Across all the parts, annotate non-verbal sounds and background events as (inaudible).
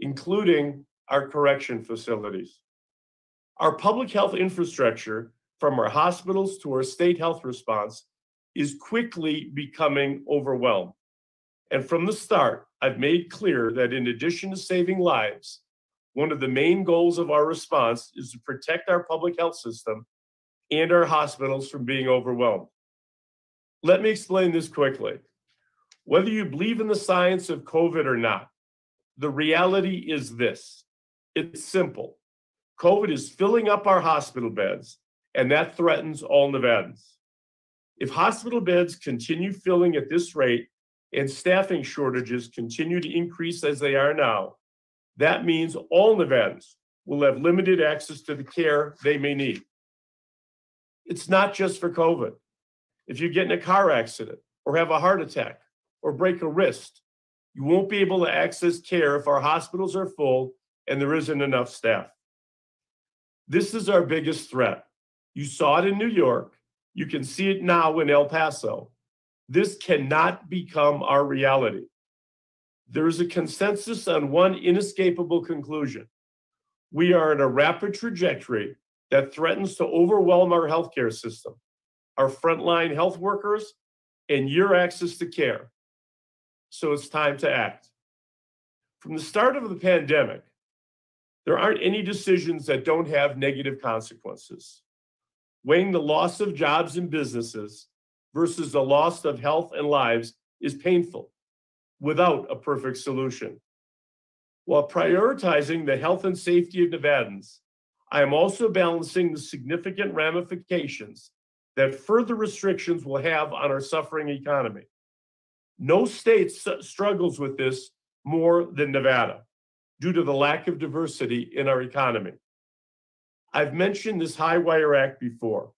including our correction facilities. Our public health infrastructure, from our hospitals to our state health response, is quickly becoming overwhelmed. And from the start, I've made clear that in addition to saving lives, one of the main goals of our response is to protect our public health system and our hospitals from being overwhelmed. Let me explain this quickly. Whether you believe in the science of COVID or not, the reality is this: it's simple. COVID is filling up our hospital beds, and that threatens all Nevadans. If hospital beds continue filling at this rate and staffing shortages continue to increase as they are now, that means all Nevadans will have limited access to the care they may need. It's not just for COVID. If you get in a car accident or have a heart attack or break a wrist, you won't be able to access care if our hospitals are full and there isn't enough staff. This is our biggest threat. You saw it in New York. You can see it now in El Paso. This cannot become our reality. There is a consensus on one inescapable conclusion. We are in a rapid trajectory that threatens to overwhelm our healthcare system, our frontline health workers, and your access to care. So it's time to act. From the start of the pandemic, there aren't any decisions that don't have negative consequences. Weighing the loss of jobs and businesses versus the loss of health and lives is painful without a perfect solution. While prioritizing the health and safety of Nevadans, I am also balancing the significant ramifications that further restrictions will have on our suffering economy. No state struggles with this more than Nevada due to the lack of diversity in our economy. I've mentioned this High Wire Act before,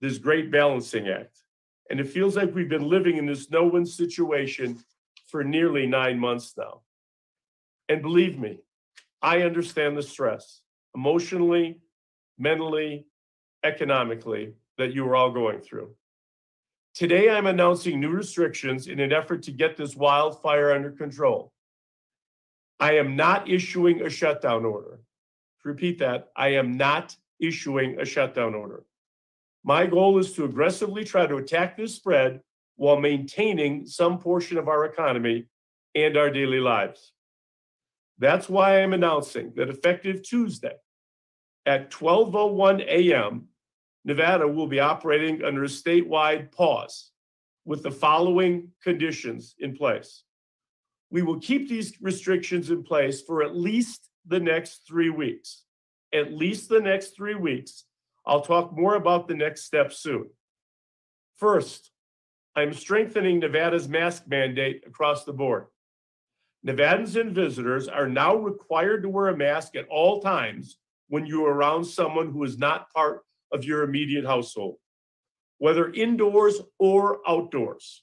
this great balancing act, and it feels like we've been living in this no-win situation for nearly nine months now. And believe me, I understand the stress emotionally, mentally, economically that you are all going through. Today, I'm announcing new restrictions in an effort to get this wildfire under control. I am not issuing a shutdown order. To repeat that, I am not issuing a shutdown order. My goal is to aggressively try to attack this spread while maintaining some portion of our economy and our daily lives. That's why I'm announcing that effective Tuesday at 12:01 A.M., Nevada will be operating under a statewide pause with the following conditions in place. We will keep these restrictions in place for at least the next three weeks. At least the next three weeks. I'll talk more about the next steps soon. First, I'm strengthening Nevada's mask mandate across the board. Nevadans and visitors are now required to wear a mask at all times when you are around someone who is not part of your immediate household, whether indoors or outdoors.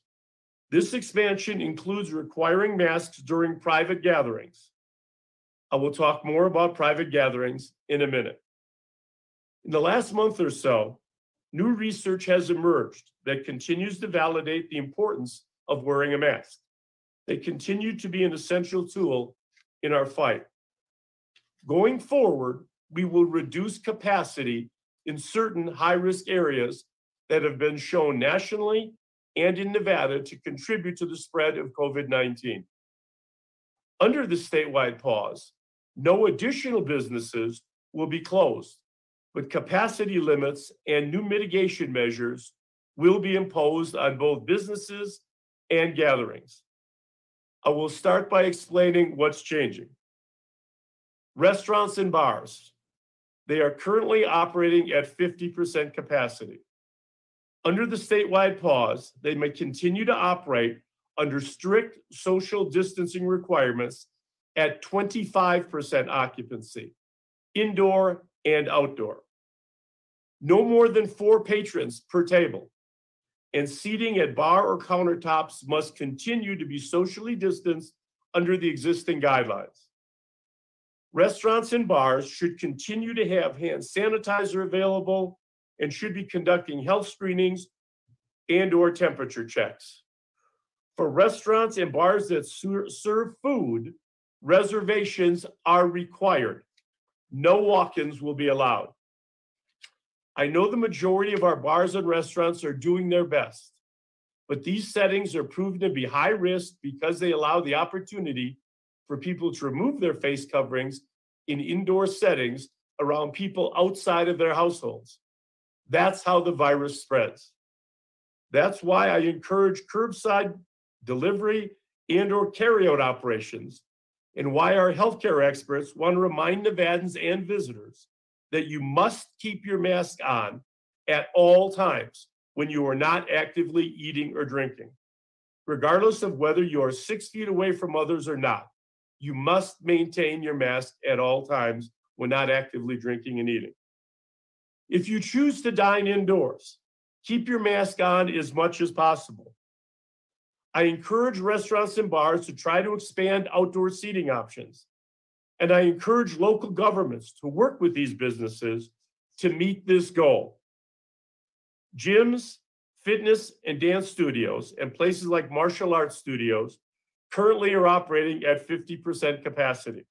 This expansion includes requiring masks during private gatherings. I will talk more about private gatherings in a minute. In the last month or so, new research has emerged that continues to validate the importance of wearing a mask. They continue to be an essential tool in our fight. Going forward, we will reduce capacity in certain high-risk areas that have been shown nationally and in Nevada to contribute to the spread of COVID-19. Under the statewide pause, no additional businesses will be closed, but capacity limits and new mitigation measures will be imposed on both businesses and gatherings. I will start by explaining what's changing. Restaurants and bars, they are currently operating at 50% capacity. Under the statewide pause, they may continue to operate under strict social distancing requirements at 25% occupancy, indoor and outdoor. No more than four patrons per table, and seating at bar or countertops must continue to be socially distanced under the existing guidelines. Restaurants and bars should continue to have hand sanitizer available and should be conducting health screenings and/or temperature checks. For restaurants and bars that serve food, reservations are required. No walk-ins will be allowed. I know the majority of our bars and restaurants are doing their best, but these settings are proven to be high risk because they allow the opportunity for people to remove their face coverings in indoor settings around people outside of their households. That's how the virus spreads. That's why I encourage curbside delivery and or carryout operations and why our healthcare experts want to remind Nevadans and visitors that you must keep your mask on at all times when you are not actively eating or drinking. Regardless of whether you are six feet away from others or not, you must maintain your mask at all times when not actively drinking and eating. If you choose to dine indoors, keep your mask on as much as possible. I encourage restaurants and bars to try to expand outdoor seating options. And I encourage local governments to work with these businesses to meet this goal. Gyms, fitness and dance studios, and places like martial arts studios currently are operating at 50% capacity.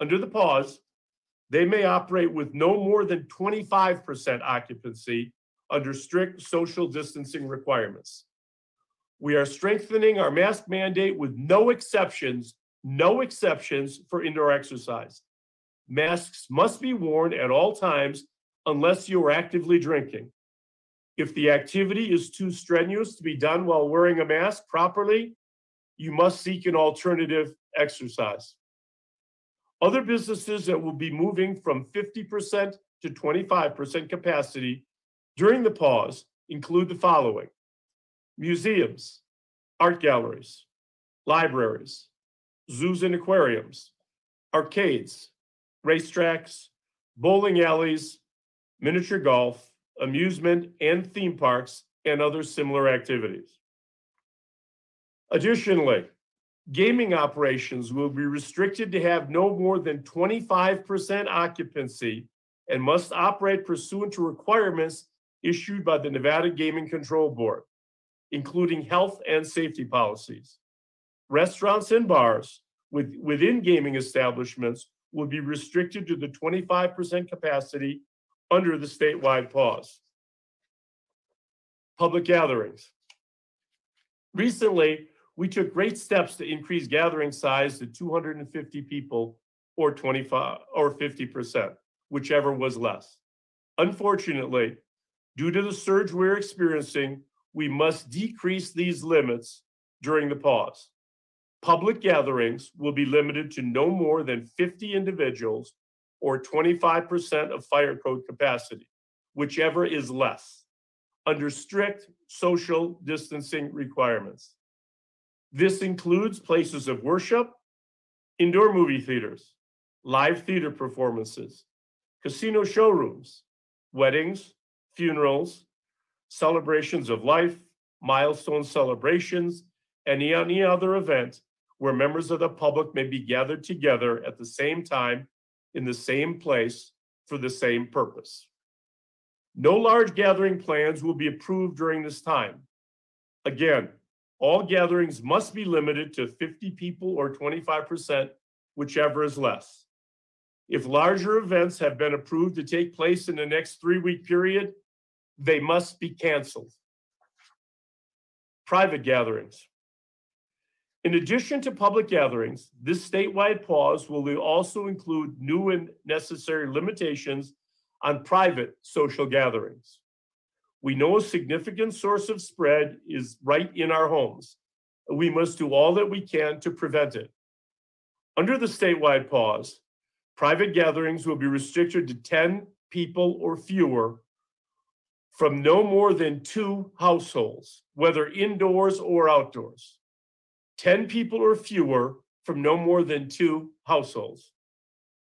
Under the pause, they may operate with no more than 25% occupancy under strict social distancing requirements. We are strengthening our mask mandate with no exceptions, no exceptions for indoor exercise. Masks must be worn at all times unless you are actively drinking. If the activity is too strenuous to be done while wearing a mask properly, you must seek an alternative exercise. Other businesses that will be moving from 50% to 25% capacity during the pause include the following museums, art galleries, libraries, zoos and aquariums, arcades, racetracks, bowling alleys, miniature golf, amusement and theme parks, and other similar activities. Additionally, gaming operations will be restricted to have no more than 25% occupancy and must operate pursuant to requirements issued by the Nevada Gaming Control Board, including health and safety policies. Restaurants and bars with, within gaming establishments will be restricted to the 25% capacity under the statewide pause. Public gatherings. Recently, we took great steps to increase gathering size to 250 people or 25 or 50%, whichever was less. Unfortunately, Due to the surge we're experiencing, we must decrease these limits during the pause. Public gatherings will be limited to no more than 50 individuals or 25% of fire code capacity, whichever is less, under strict social distancing requirements. This includes places of worship, indoor movie theaters, live theater performances, casino showrooms, weddings, funerals, celebrations of life, milestone celebrations, and any other event where members of the public may be gathered together at the same time in the same place for the same purpose. No large gathering plans will be approved during this time. Again, all gatherings must be limited to 50 people or 25%, whichever is less. If larger events have been approved to take place in the next three week period, they must be canceled. Private gatherings. In addition to public gatherings, this statewide pause will also include new and necessary limitations on private social gatherings. We know a significant source of spread is right in our homes. We must do all that we can to prevent it. Under the statewide pause, private gatherings will be restricted to 10 people or fewer from no more than two households, whether indoors or outdoors. 10 people or fewer from no more than two households.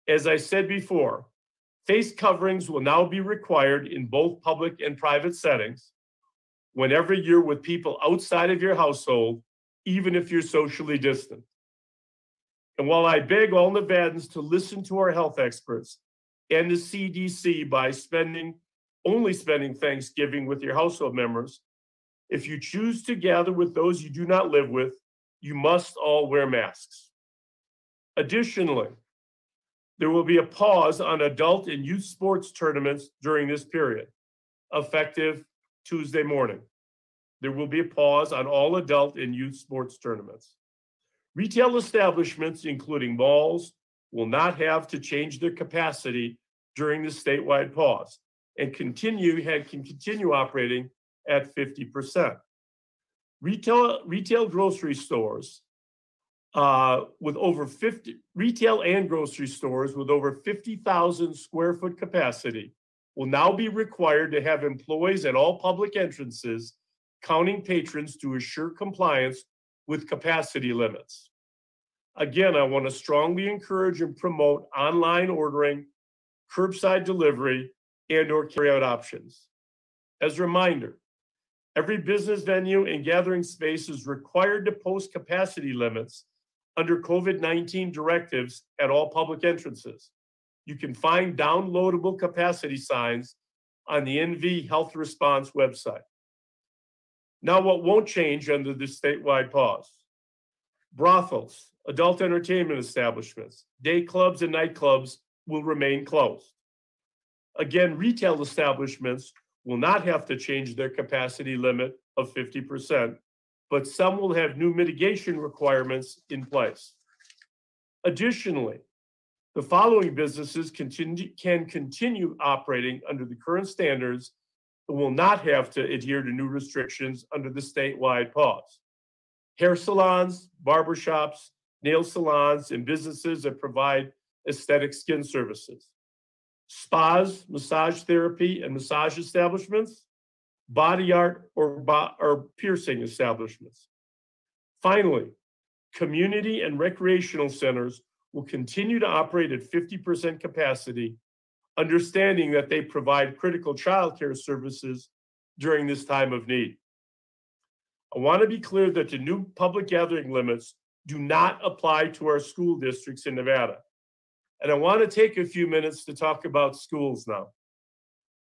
As I said before, face coverings will now be required in both public and private settings whenever you're with people outside of your household, even if you're socially distant. And while I beg all Nevadans to listen to our health experts and the CDC by spending only spending Thanksgiving with your household members. If you choose to gather with those you do not live with, you must all wear masks. Additionally, there will be a pause on adult and youth sports tournaments during this period, effective Tuesday morning. There will be a pause on all adult and youth sports tournaments. Retail establishments, including malls, will not have to change their capacity during the statewide pause and continue had can continue operating at 50%. Retail retail grocery stores uh, with over 50 retail and grocery stores with over 50,000 square foot capacity will now be required to have employees at all public entrances counting patrons to assure compliance with capacity limits. Again, I want to strongly encourage and promote online ordering, curbside delivery, and or carryout options. As a reminder, every business venue and gathering space is required to post capacity limits under COVID-19 directives at all public entrances. You can find downloadable capacity signs on the NV Health Response website. Now, what won't change under the statewide pause? Brothels, adult entertainment establishments, day clubs, and nightclubs will remain closed. Again, retail establishments will not have to change their capacity limit of 50%, but some will have new mitigation requirements in place. Additionally, the following businesses continue, can continue operating under the current standards and will not have to adhere to new restrictions under the statewide pause. Hair salons, barbershops, nail salons, and businesses that provide aesthetic skin services spas, massage therapy, and massage establishments, body art or, or piercing establishments. Finally, community and recreational centers will continue to operate at 50% capacity, understanding that they provide critical childcare services during this time of need. I want to be clear that the new public gathering limits do not apply to our school districts in Nevada. And I want to take a few minutes to talk about schools now.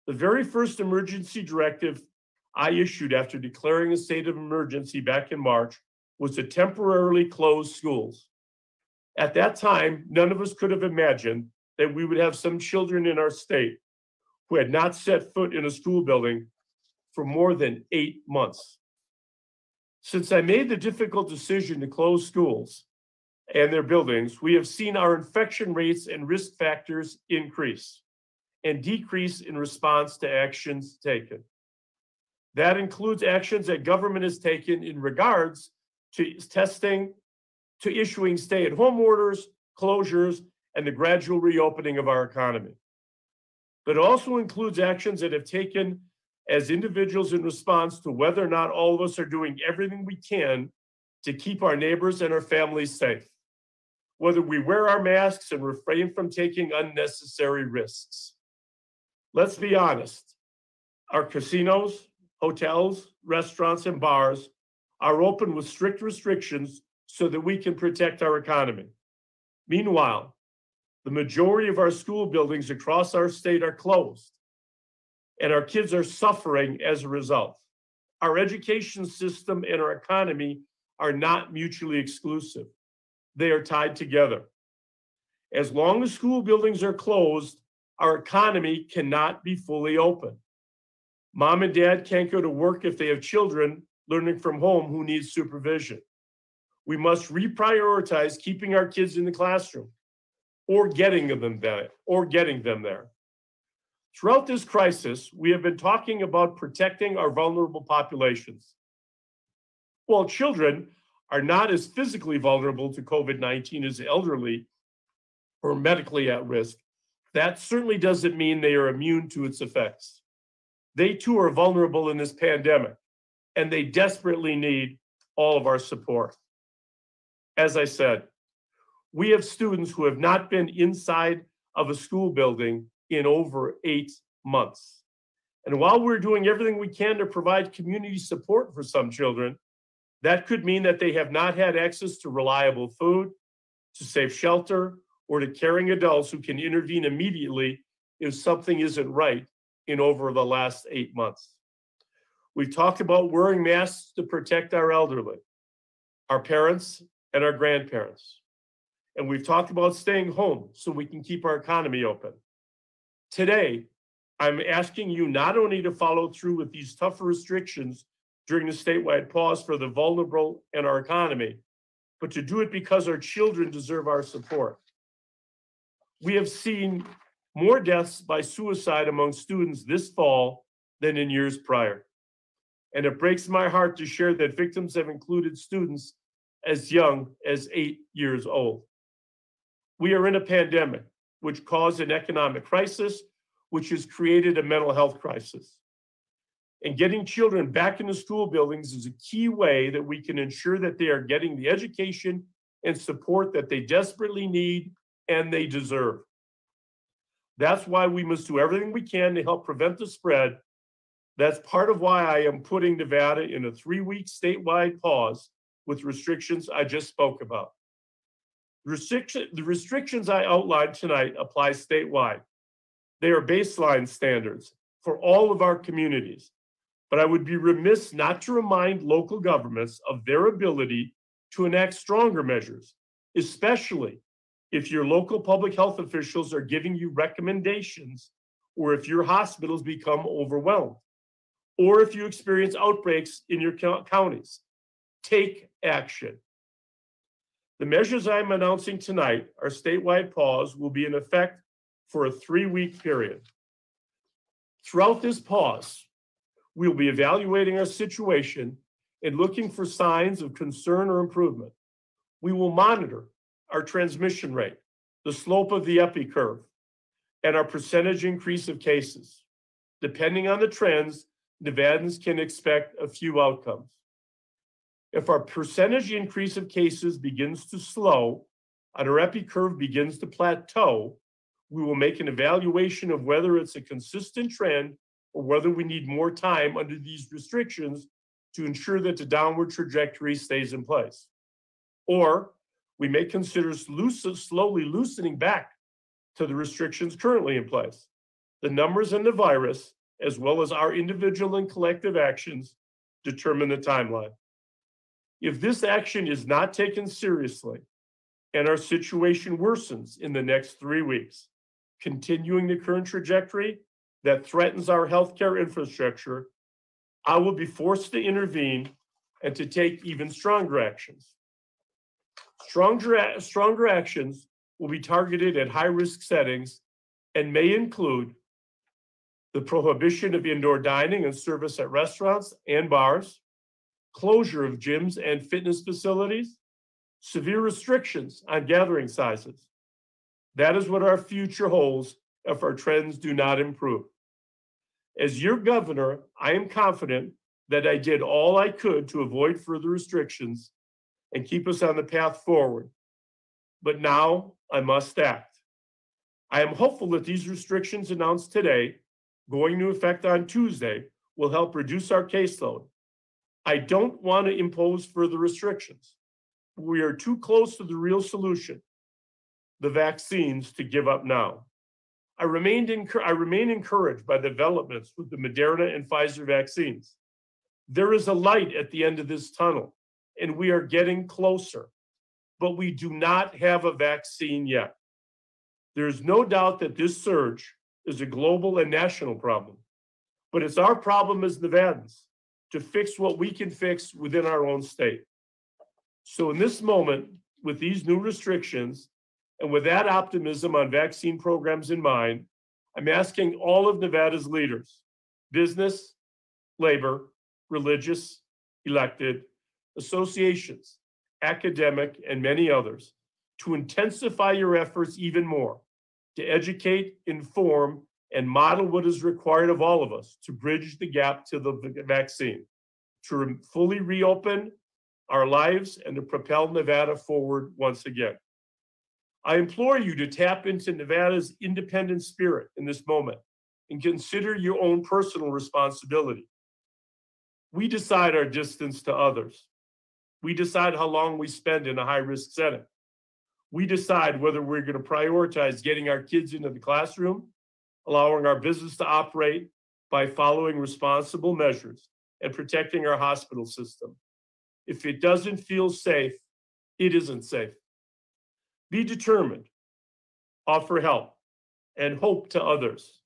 The very first emergency directive I issued after declaring a state of emergency back in March was to temporarily close schools. At that time, none of us could have imagined that we would have some children in our state who had not set foot in a school building for more than eight months. Since I made the difficult decision to close schools, and their buildings, we have seen our infection rates and risk factors increase and decrease in response to actions taken. That includes actions that government has taken in regards to testing, to issuing stay at home orders, closures, and the gradual reopening of our economy. But it also includes actions that have taken as individuals in response to whether or not all of us are doing everything we can to keep our neighbors and our families safe whether we wear our masks and refrain from taking unnecessary risks. Let's be honest. Our casinos, hotels, restaurants, and bars are open with strict restrictions so that we can protect our economy. Meanwhile, the majority of our school buildings across our state are closed, and our kids are suffering as a result. Our education system and our economy are not mutually exclusive they are tied together. As long as school buildings are closed, our economy cannot be fully open. Mom and dad can't go to work if they have children learning from home who need supervision. We must reprioritize keeping our kids in the classroom or getting them there or getting them there. Throughout this crisis, we have been talking about protecting our vulnerable populations. While children are not as physically vulnerable to COVID 19 as elderly or medically at risk, that certainly doesn't mean they are immune to its effects. They too are vulnerable in this pandemic, and they desperately need all of our support. As I said, we have students who have not been inside of a school building in over eight months. And while we're doing everything we can to provide community support for some children, that could mean that they have not had access to reliable food, to safe shelter, or to caring adults who can intervene immediately if something isn't right in over the last eight months. We've talked about wearing masks to protect our elderly, our parents, and our grandparents. And we've talked about staying home so we can keep our economy open. Today, I'm asking you not only to follow through with these tougher restrictions during the statewide pause for the vulnerable and our economy, but to do it because our children deserve our support. We have seen more deaths by suicide among students this fall than in years prior. And it breaks my heart to share that victims have included students as young as eight years old. We are in a pandemic, which caused an economic crisis, which has created a mental health crisis. And getting children back into school buildings is a key way that we can ensure that they are getting the education and support that they desperately need and they deserve. That's why we must do everything we can to help prevent the spread. That's part of why I am putting Nevada in a three week statewide pause with restrictions I just spoke about. Restriction, the restrictions I outlined tonight apply statewide. They are baseline standards for all of our communities. But I would be remiss not to remind local governments of their ability to enact stronger measures, especially if your local public health officials are giving you recommendations or if your hospitals become overwhelmed or if you experience outbreaks in your counties. Take action. The measures I'm announcing tonight, our statewide pause, will be in effect for a three week period. Throughout this pause, we'll be evaluating our situation and looking for signs of concern or improvement. We will monitor our transmission rate, the slope of the epi curve, and our percentage increase of cases. Depending on the trends, Nevadans can expect a few outcomes. If our percentage increase of cases begins to slow and our epi curve begins to plateau, we will make an evaluation of whether it's a consistent trend or whether we need more time under these restrictions to ensure that the downward trajectory stays in place. Or we may consider slowly loosening back to the restrictions currently in place. The numbers and the virus, as well as our individual and collective actions, determine the timeline. If this action is not taken seriously and our situation worsens in the next three weeks, continuing the current trajectory that threatens our healthcare infrastructure, I will be forced to intervene and to take even stronger actions. Stronger, stronger actions will be targeted at high risk settings and may include the prohibition of indoor dining and service at restaurants and bars, closure of gyms and fitness facilities, severe restrictions on gathering sizes. That is what our future holds if our trends do not improve. As your governor, I am confident that I did all I could to avoid further restrictions and keep us on the path forward. But now I must act. I am hopeful that these restrictions announced today, going into effect on Tuesday, will help reduce our caseload. I don't want to impose further restrictions. We are too close to the real solution, the vaccines, to give up now. I remained I remain encouraged by the developments with the Moderna and Pfizer vaccines. There is a light at the end of this tunnel and we are getting closer, but we do not have a vaccine yet. There is no doubt that this surge is a global and national problem, but it's our problem as Nevadans to fix what we can fix within our own state. So, in this moment, with these new restrictions and with that optimism on vaccine programs in mind, I'm asking all of Nevada's leaders, business, labor, religious, elected, associations, academic, and many others to intensify your efforts even more to educate, inform, and model what is required of all of us to bridge the gap to the vaccine, to re- fully reopen our lives and to propel Nevada forward once again. I implore you to tap into Nevada's independent spirit in this moment and consider your own personal responsibility. We decide our distance to others. We decide how long we spend in a high risk setting. We decide whether we're going to prioritize getting our kids into the classroom, allowing our business to operate by following responsible measures and protecting our hospital system. If it doesn't feel safe, it isn't safe. Be determined, offer help, and hope to others.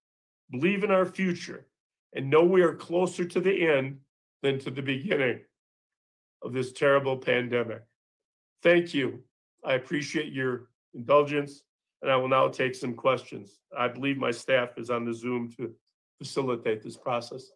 Believe in our future and know we are closer to the end than to the beginning of this terrible pandemic. Thank you. I appreciate your indulgence, and I will now take some questions. I believe my staff is on the Zoom to facilitate this process.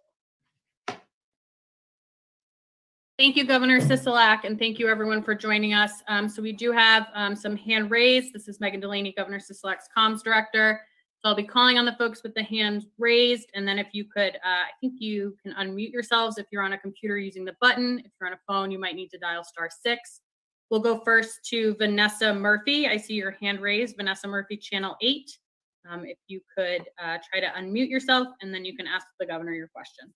Thank you, Governor Sisolak, and thank you everyone for joining us. Um, so we do have um, some hand raised. This is Meghin Delaney, Governor Sisolak's comms director. So I'll be calling on the folks with the hand raised, and then if you could, uh, I think you can unmute yourselves if you're on a computer using the button. If you're on a phone, you might need to dial star six. We'll go first to Vanessa Murphy. I see your hand raised, Vanessa Murphy, channel eight. Um, if you could uh, try to unmute yourself, and then you can ask the governor your question.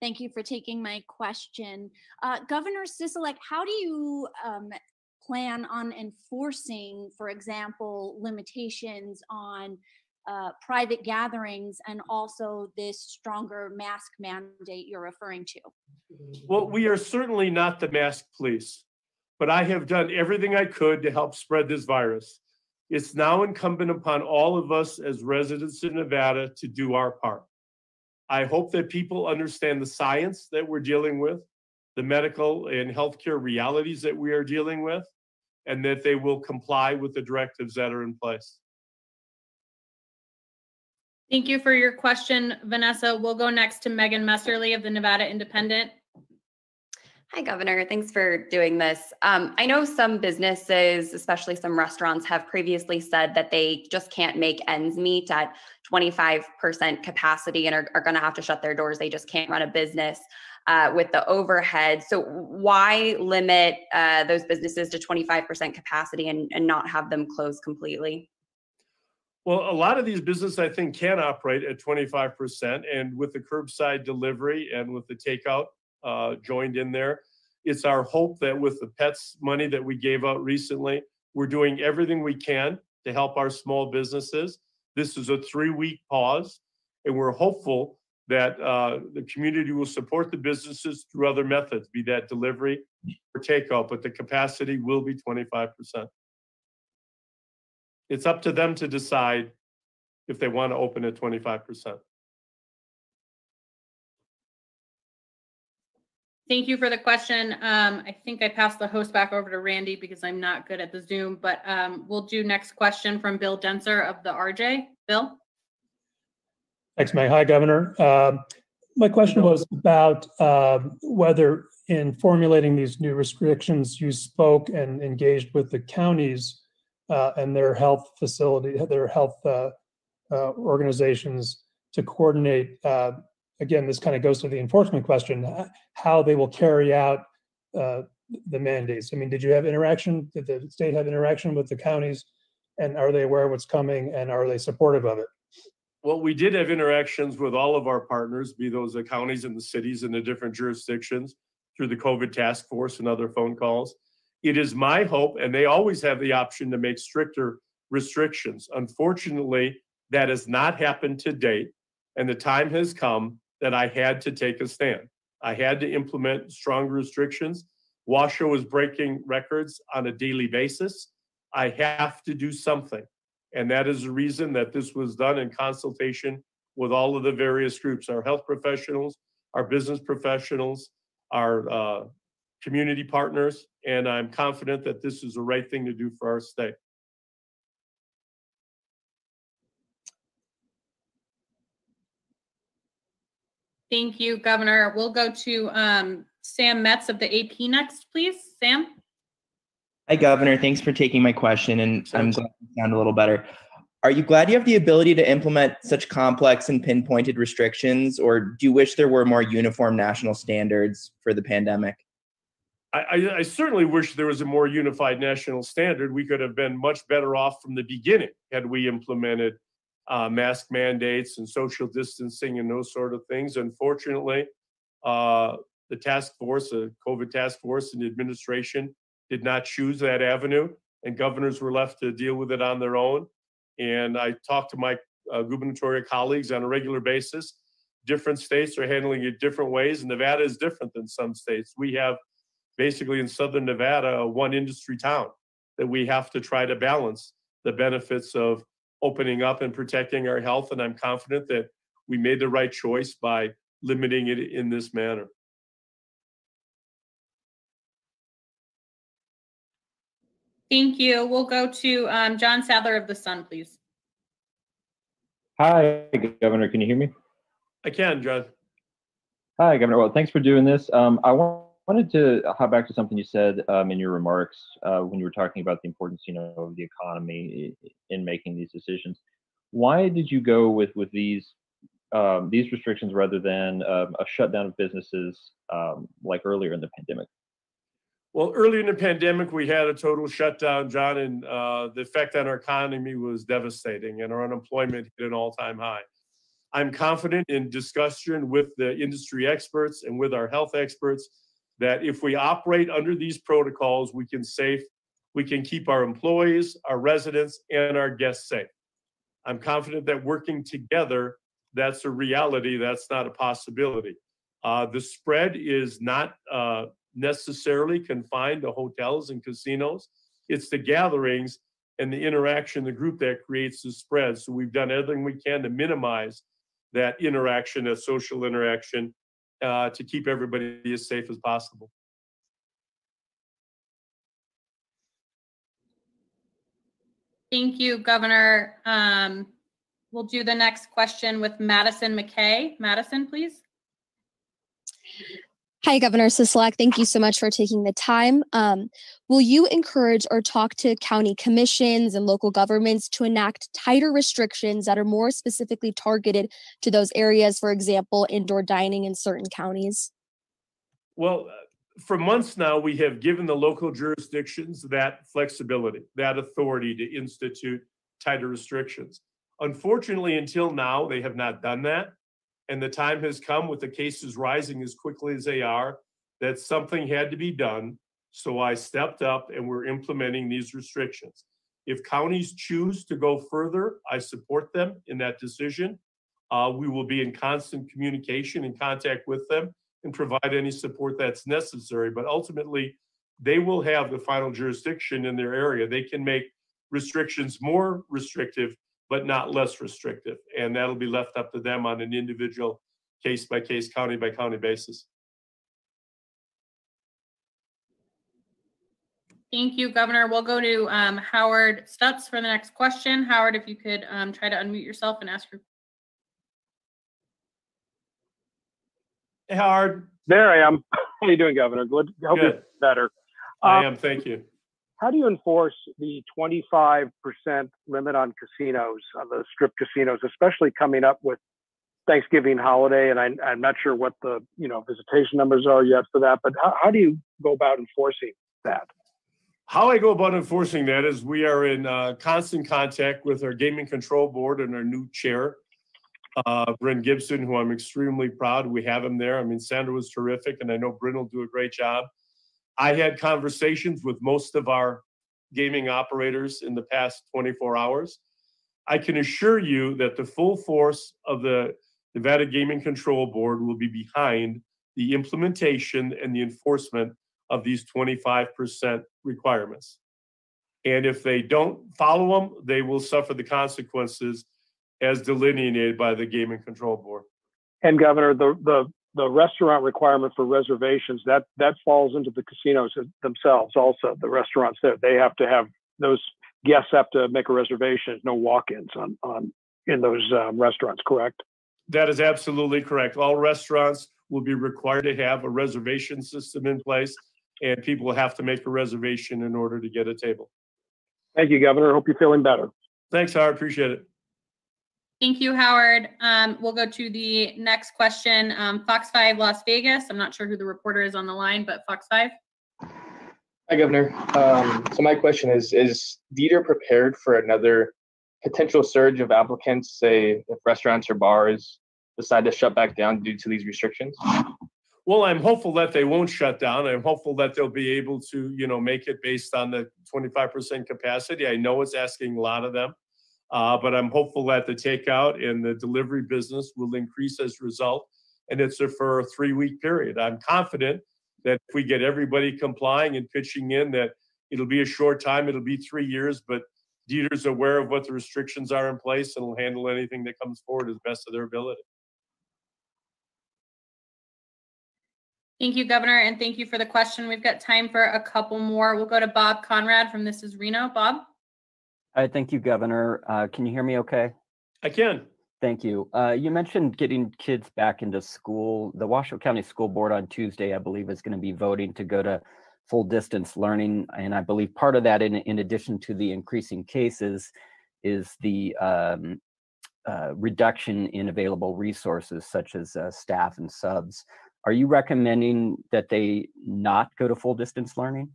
Thank you for taking my question. Uh, Governor Sisolak, how do you um, plan on enforcing, for example, limitations on uh, private gatherings and also this stronger mask mandate you're referring to? Well, we are certainly not the mask police, but I have done everything I could to help spread this virus. It's now incumbent upon all of us as residents of Nevada to do our part. I hope that people understand the science that we're dealing with, the medical and healthcare realities that we are dealing with, and that they will comply with the directives that are in place. Thank you for your question, Vanessa. We'll go next to Megan Messerly of the Nevada Independent. Hi, Governor. Thanks for doing this. Um, I know some businesses, especially some restaurants, have previously said that they just can't make ends meet at 25% capacity and are, are going to have to shut their doors. They just can't run a business uh, with the overhead. So, why limit uh, those businesses to 25% capacity and, and not have them close completely? Well, a lot of these businesses, I think, can operate at 25%. And with the curbside delivery and with the takeout uh, joined in there, it's our hope that with the PETS money that we gave out recently, we're doing everything we can to help our small businesses. This is a three week pause, and we're hopeful that uh, the community will support the businesses through other methods, be that delivery or takeout, but the capacity will be 25%. It's up to them to decide if they want to open at 25%. Thank you for the question. Um, I think I passed the host back over to Randy because I'm not good at the Zoom, but um, we'll do next question from Bill Dentzer of the RJ. Bill? Thanks, May. Hi, Governor. Um, my question was about um, whether in formulating these new restrictions, you spoke and engaged with the counties uh, and their health facility, their health uh, uh, organizations to coordinate. Uh, again, this kind of goes to the enforcement question: how they will carry out uh, the mandates. I mean, did you have interaction? Did the state have interaction with the counties, and are they aware of what's coming, and are they supportive of it? Well, we did have interactions with all of our partners, be those the counties and the cities and the different jurisdictions, through the COVID task force and other phone calls. It is my hope, and they always have the option to make stricter restrictions. Unfortunately, that has not happened to date, and the time has come that I had to take a stand. I had to implement stronger restrictions. Washoe is breaking records on a daily basis. I have to do something. And that is the reason that this was done in consultation with all of the various groups our health professionals, our business professionals, our uh, community partners, and I'm confident that this is the right thing to do for our state. Thank you, Governor. We'll go to um, Sam Metz of the AP next, please. Sam? Hi, Governor. Thanks for taking my question, and I'm glad you sound a little better. Are you glad you have the ability to implement such complex and pinpointed restrictions, or do you wish there were more uniform national standards for the pandemic? I, I, certainly wish there was a more unified national standard. We could have been much better off from the beginning had we implemented uh, mask mandates and social distancing and those sort of things. Unfortunately, uh, the task force, the COVID task force, and the administration did not choose that avenue, and governors were left to deal with it on their own. And I talked to my uh, gubernatorial colleagues on a regular basis. Different states are handling it different ways, and Nevada is different than some states. We have basically in southern Nevada, a one industry town. that we have to try to balance the benefits of opening up and protecting our health. And I'm confident that we made the right choice by limiting it in this manner. Thank you. We'll go to um, John Sadler of the Sun, please. Hi, Governor. Can you hear me? I can, John. Hi, Governor. Well, thanks for doing this. Um, I wa- wanted to hop back to something you said um, in your remarks uh, when you were talking about the importance, you know, of the economy in making these decisions. Why did you go with with these um, these restrictions rather than um, a shutdown of businesses um, like earlier in the pandemic? Well, early in the pandemic, we had a total shutdown, John, and uh, the effect on our economy was devastating, and our unemployment hit an all-time high. I'm confident in discussion with the industry experts and with our health experts that if we operate under these protocols, we can safe, we can keep our employees, our residents, and our guests safe. I'm confident that working together, that's a reality. That's not a possibility. Uh, the spread is not uh, necessarily confined to hotels and casinos. It's the gatherings and the interaction, the group that creates the spread. So we've done everything we can to minimize that interaction, that social interaction, uh, to keep everybody as safe as possible. Thank you, Governor. Um, We'll do the next question with Madison McKay. Madison, please. Hi, Governor Sisolak. Thank you so much for taking the time. Um, will you encourage or talk to county commissions and local governments to enact tighter restrictions that are more specifically targeted to those areas, for example, indoor dining in certain counties? Well, uh, for months now, we have given the local jurisdictions that flexibility, that authority to institute tighter restrictions. Unfortunately, until now, they have not done that. And the time has come with the cases rising as quickly as they are, that something had to be done. So I stepped up and we're implementing these restrictions. If counties choose to go further, I support them in that decision. Uh, we will be in constant communication and contact with them and provide any support that's necessary. But ultimately, they will have the final jurisdiction in their area. They can make restrictions more restrictive, but not less restrictive. And that'll be left up to them on an individual case by case, county by county basis. Thank you, Governor. We'll go to um, Howard Stutz for the next question. Howard, if you could um, try to unmute yourself and ask your Hey, Howard, There I am. (laughs) How are you doing, Governor? Good. Hope you're Good. better. I Um, am, thank you. How do you enforce the 25% limit on casinos, on the strip casinos, especially coming up with Thanksgiving holiday? And I, I'm not sure what the you know visitation numbers are yet for that, but how, how do you go about enforcing that? How I go about enforcing that is we are in uh, constant contact with our gaming control board and our new chair, uh, Brin Gibson, who I'm extremely proud we have him there. I mean, Sandra was terrific, and I know Brin will do a great job. I had conversations with most of our gaming operators in the past 24 hours. I can assure you that the full force of the Nevada Gaming Control Board will be behind the implementation and the enforcement of these 25% requirements. And if they don't follow them, they will suffer the consequences as delineated by the Gaming Control Board. And Governor, the the the restaurant requirement for reservations that that falls into the casinos themselves. Also, the restaurants there they have to have those guests have to make a reservation. No walk-ins on on in those um, restaurants. Correct? That is absolutely correct. All restaurants will be required to have a reservation system in place, and people will have to make a reservation in order to get a table. Thank you, Governor. Hope you're feeling better. Thanks, Howard. Appreciate it. Thank you, Howard. Um, we'll go to the next question. Um, Fox 5 Las Vegas. I'm not sure who the reporter is on the line, but Fox 5. Hi, Governor. Um, so my question is, is DETR prepared for another potential surge of applicants, say if restaurants or bars decide to shut back down due to these restrictions? Well, I'm hopeful that they won't shut down. I'm hopeful that they'll be able to, you know, make it based on the 25% capacity. I know it's asking a lot of them, uh, but I'm hopeful that the takeout and the delivery business will increase as a result. And it's for a three week period. I'm confident that if we get everybody complying and pitching in, that It'll be a short time. It'll be three years, but DETR's aware of what the restrictions are in place and will handle anything that comes forward as best of their ability. Thank you, Governor, and thank you for the question. We've got time for a couple more. We'll go to Bob Conrad from This is Reno. Bob? Hi, thank you, Governor. Uh, can you hear me okay? I can. Thank you. Uh, you mentioned getting kids back into school. The Washoe County School Board on Tuesday, I believe, is going to be voting to go to full distance learning. And I believe part of that, in, in addition to the increasing cases, is the um, uh, reduction in available resources such as uh, staff and subs. Are you recommending that they not go to full distance learning?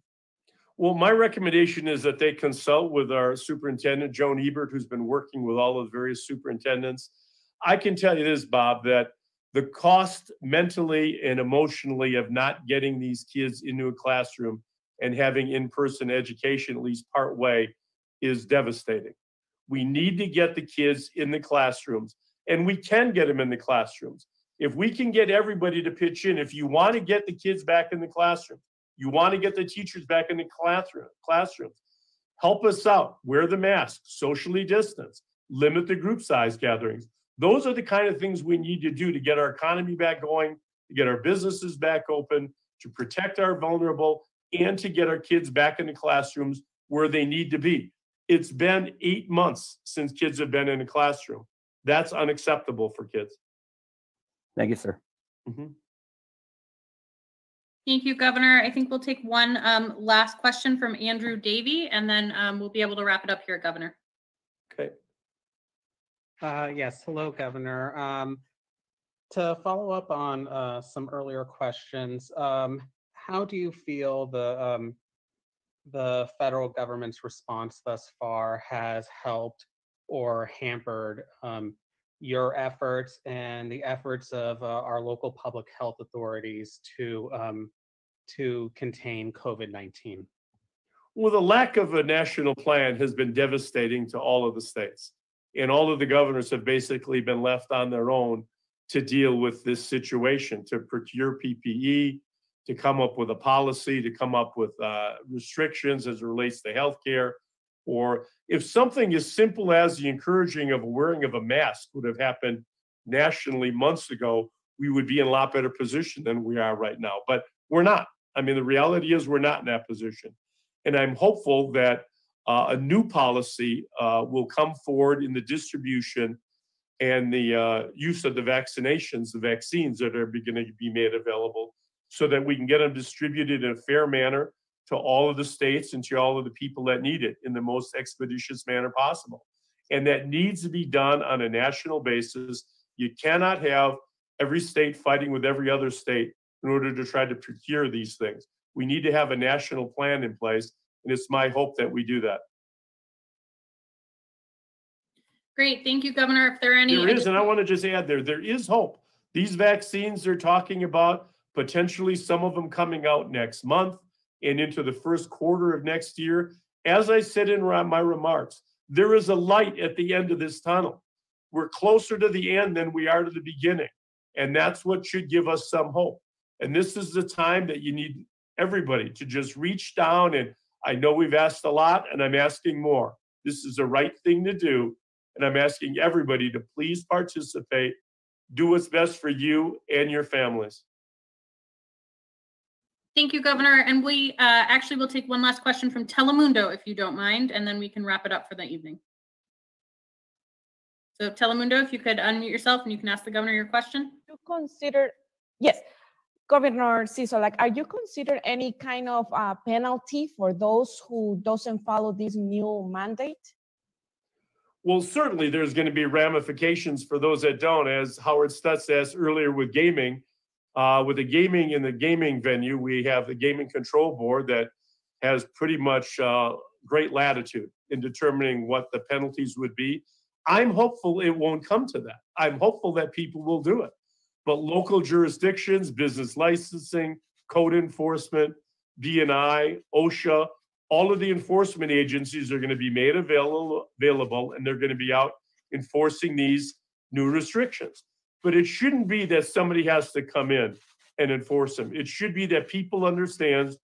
Well, my recommendation is that they consult with our superintendent, Jhone Ebert, who's been working with all of the various superintendents. I can tell you this, Bob, that the cost mentally and emotionally of not getting these kids into a classroom and having in-person education, at least part way, is devastating. We need to get the kids in the classrooms, and we can get them in the classrooms. If we can get everybody to pitch in, if you want to get the kids back in the classroom, you want to get the teachers back in the classroom, classrooms, help us out. Wear the mask, socially distance, limit the group size gatherings. Those are the kind of things we need to do to get our economy back going, to get our businesses back open, to protect our vulnerable, and to get our kids back in the classrooms where they need to be. It's been eight months since kids have been in a classroom. That's unacceptable for kids. Thank you, sir. Mhm. Thank you, Governor. I think we'll take one um, last question from Andrew Davey, and then um, we'll be able to wrap it up here, Governor. Okay. Uh, yes, hello, Governor. Um, to follow up on uh, some earlier questions, um, how do you feel the um, the federal government's response thus far has helped or hampered um, your efforts and the efforts of uh, our local public health authorities to um, to contain COVID-19? Well, the lack of a national plan has been devastating to all of the states. And all of the governors have basically been left on their own to deal with this situation, to procure PPE, to come up with a policy, to come up with uh, restrictions as it relates to healthcare. Or if something as simple as the encouraging of wearing of a mask would have happened nationally months ago, we would be in a lot better position than we are right now. But we're not. I mean, the reality is we're not in that position. And I'm hopeful that uh, a new policy uh, will come forward in the distribution and the uh, use of the vaccinations, the vaccines that are beginning to be made available, so that we can get them distributed in a fair manner to all of the states and to all of the people that need it in the most expeditious manner possible. And that needs to be done on a national basis. You cannot have every state fighting with every other state in order to try to procure these things. We need to have a national plan in place, and it's my hope that we do that. Great, thank you, Governor. If there are any. There is, and I want to just add there, there is hope. These vaccines they're talking about, potentially some of them coming out next month and into the first quarter of next year. As I said in my remarks, there is a light at the end of this tunnel. We're closer to the end than we are to the beginning. And that's what should give us some hope. And this is the time that you need everybody to just reach down. And I know we've asked a lot, and I'm asking more. This is the right thing to do. And I'm asking everybody to please participate, do what's best for you and your families. Thank you, Governor. And we uh, actually will take one last question from Telemundo, if you don't mind, and then we can wrap it up for the evening. So Telemundo, if you could unmute yourself and you can ask the governor your question. you consider, yes, Governor Sisolak, are you consider any kind of uh, penalty for those who doesn't follow this new mandate? Well, certainly there's going to be ramifications for those that don't, as Howard Stutz asked earlier with gaming. Uh, with the gaming in the gaming venue, we have the Gaming Control Board that has pretty much uh, great latitude in determining what the penalties would be. I'm hopeful it won't come to that. I'm hopeful that people will do it. But local jurisdictions, business licensing, code enforcement, B&I, OSHA, all of the enforcement agencies are going to be made available, available and they're going to be out enforcing these new restrictions. But it shouldn't be that somebody has to come in and enforce them. It should be that people understand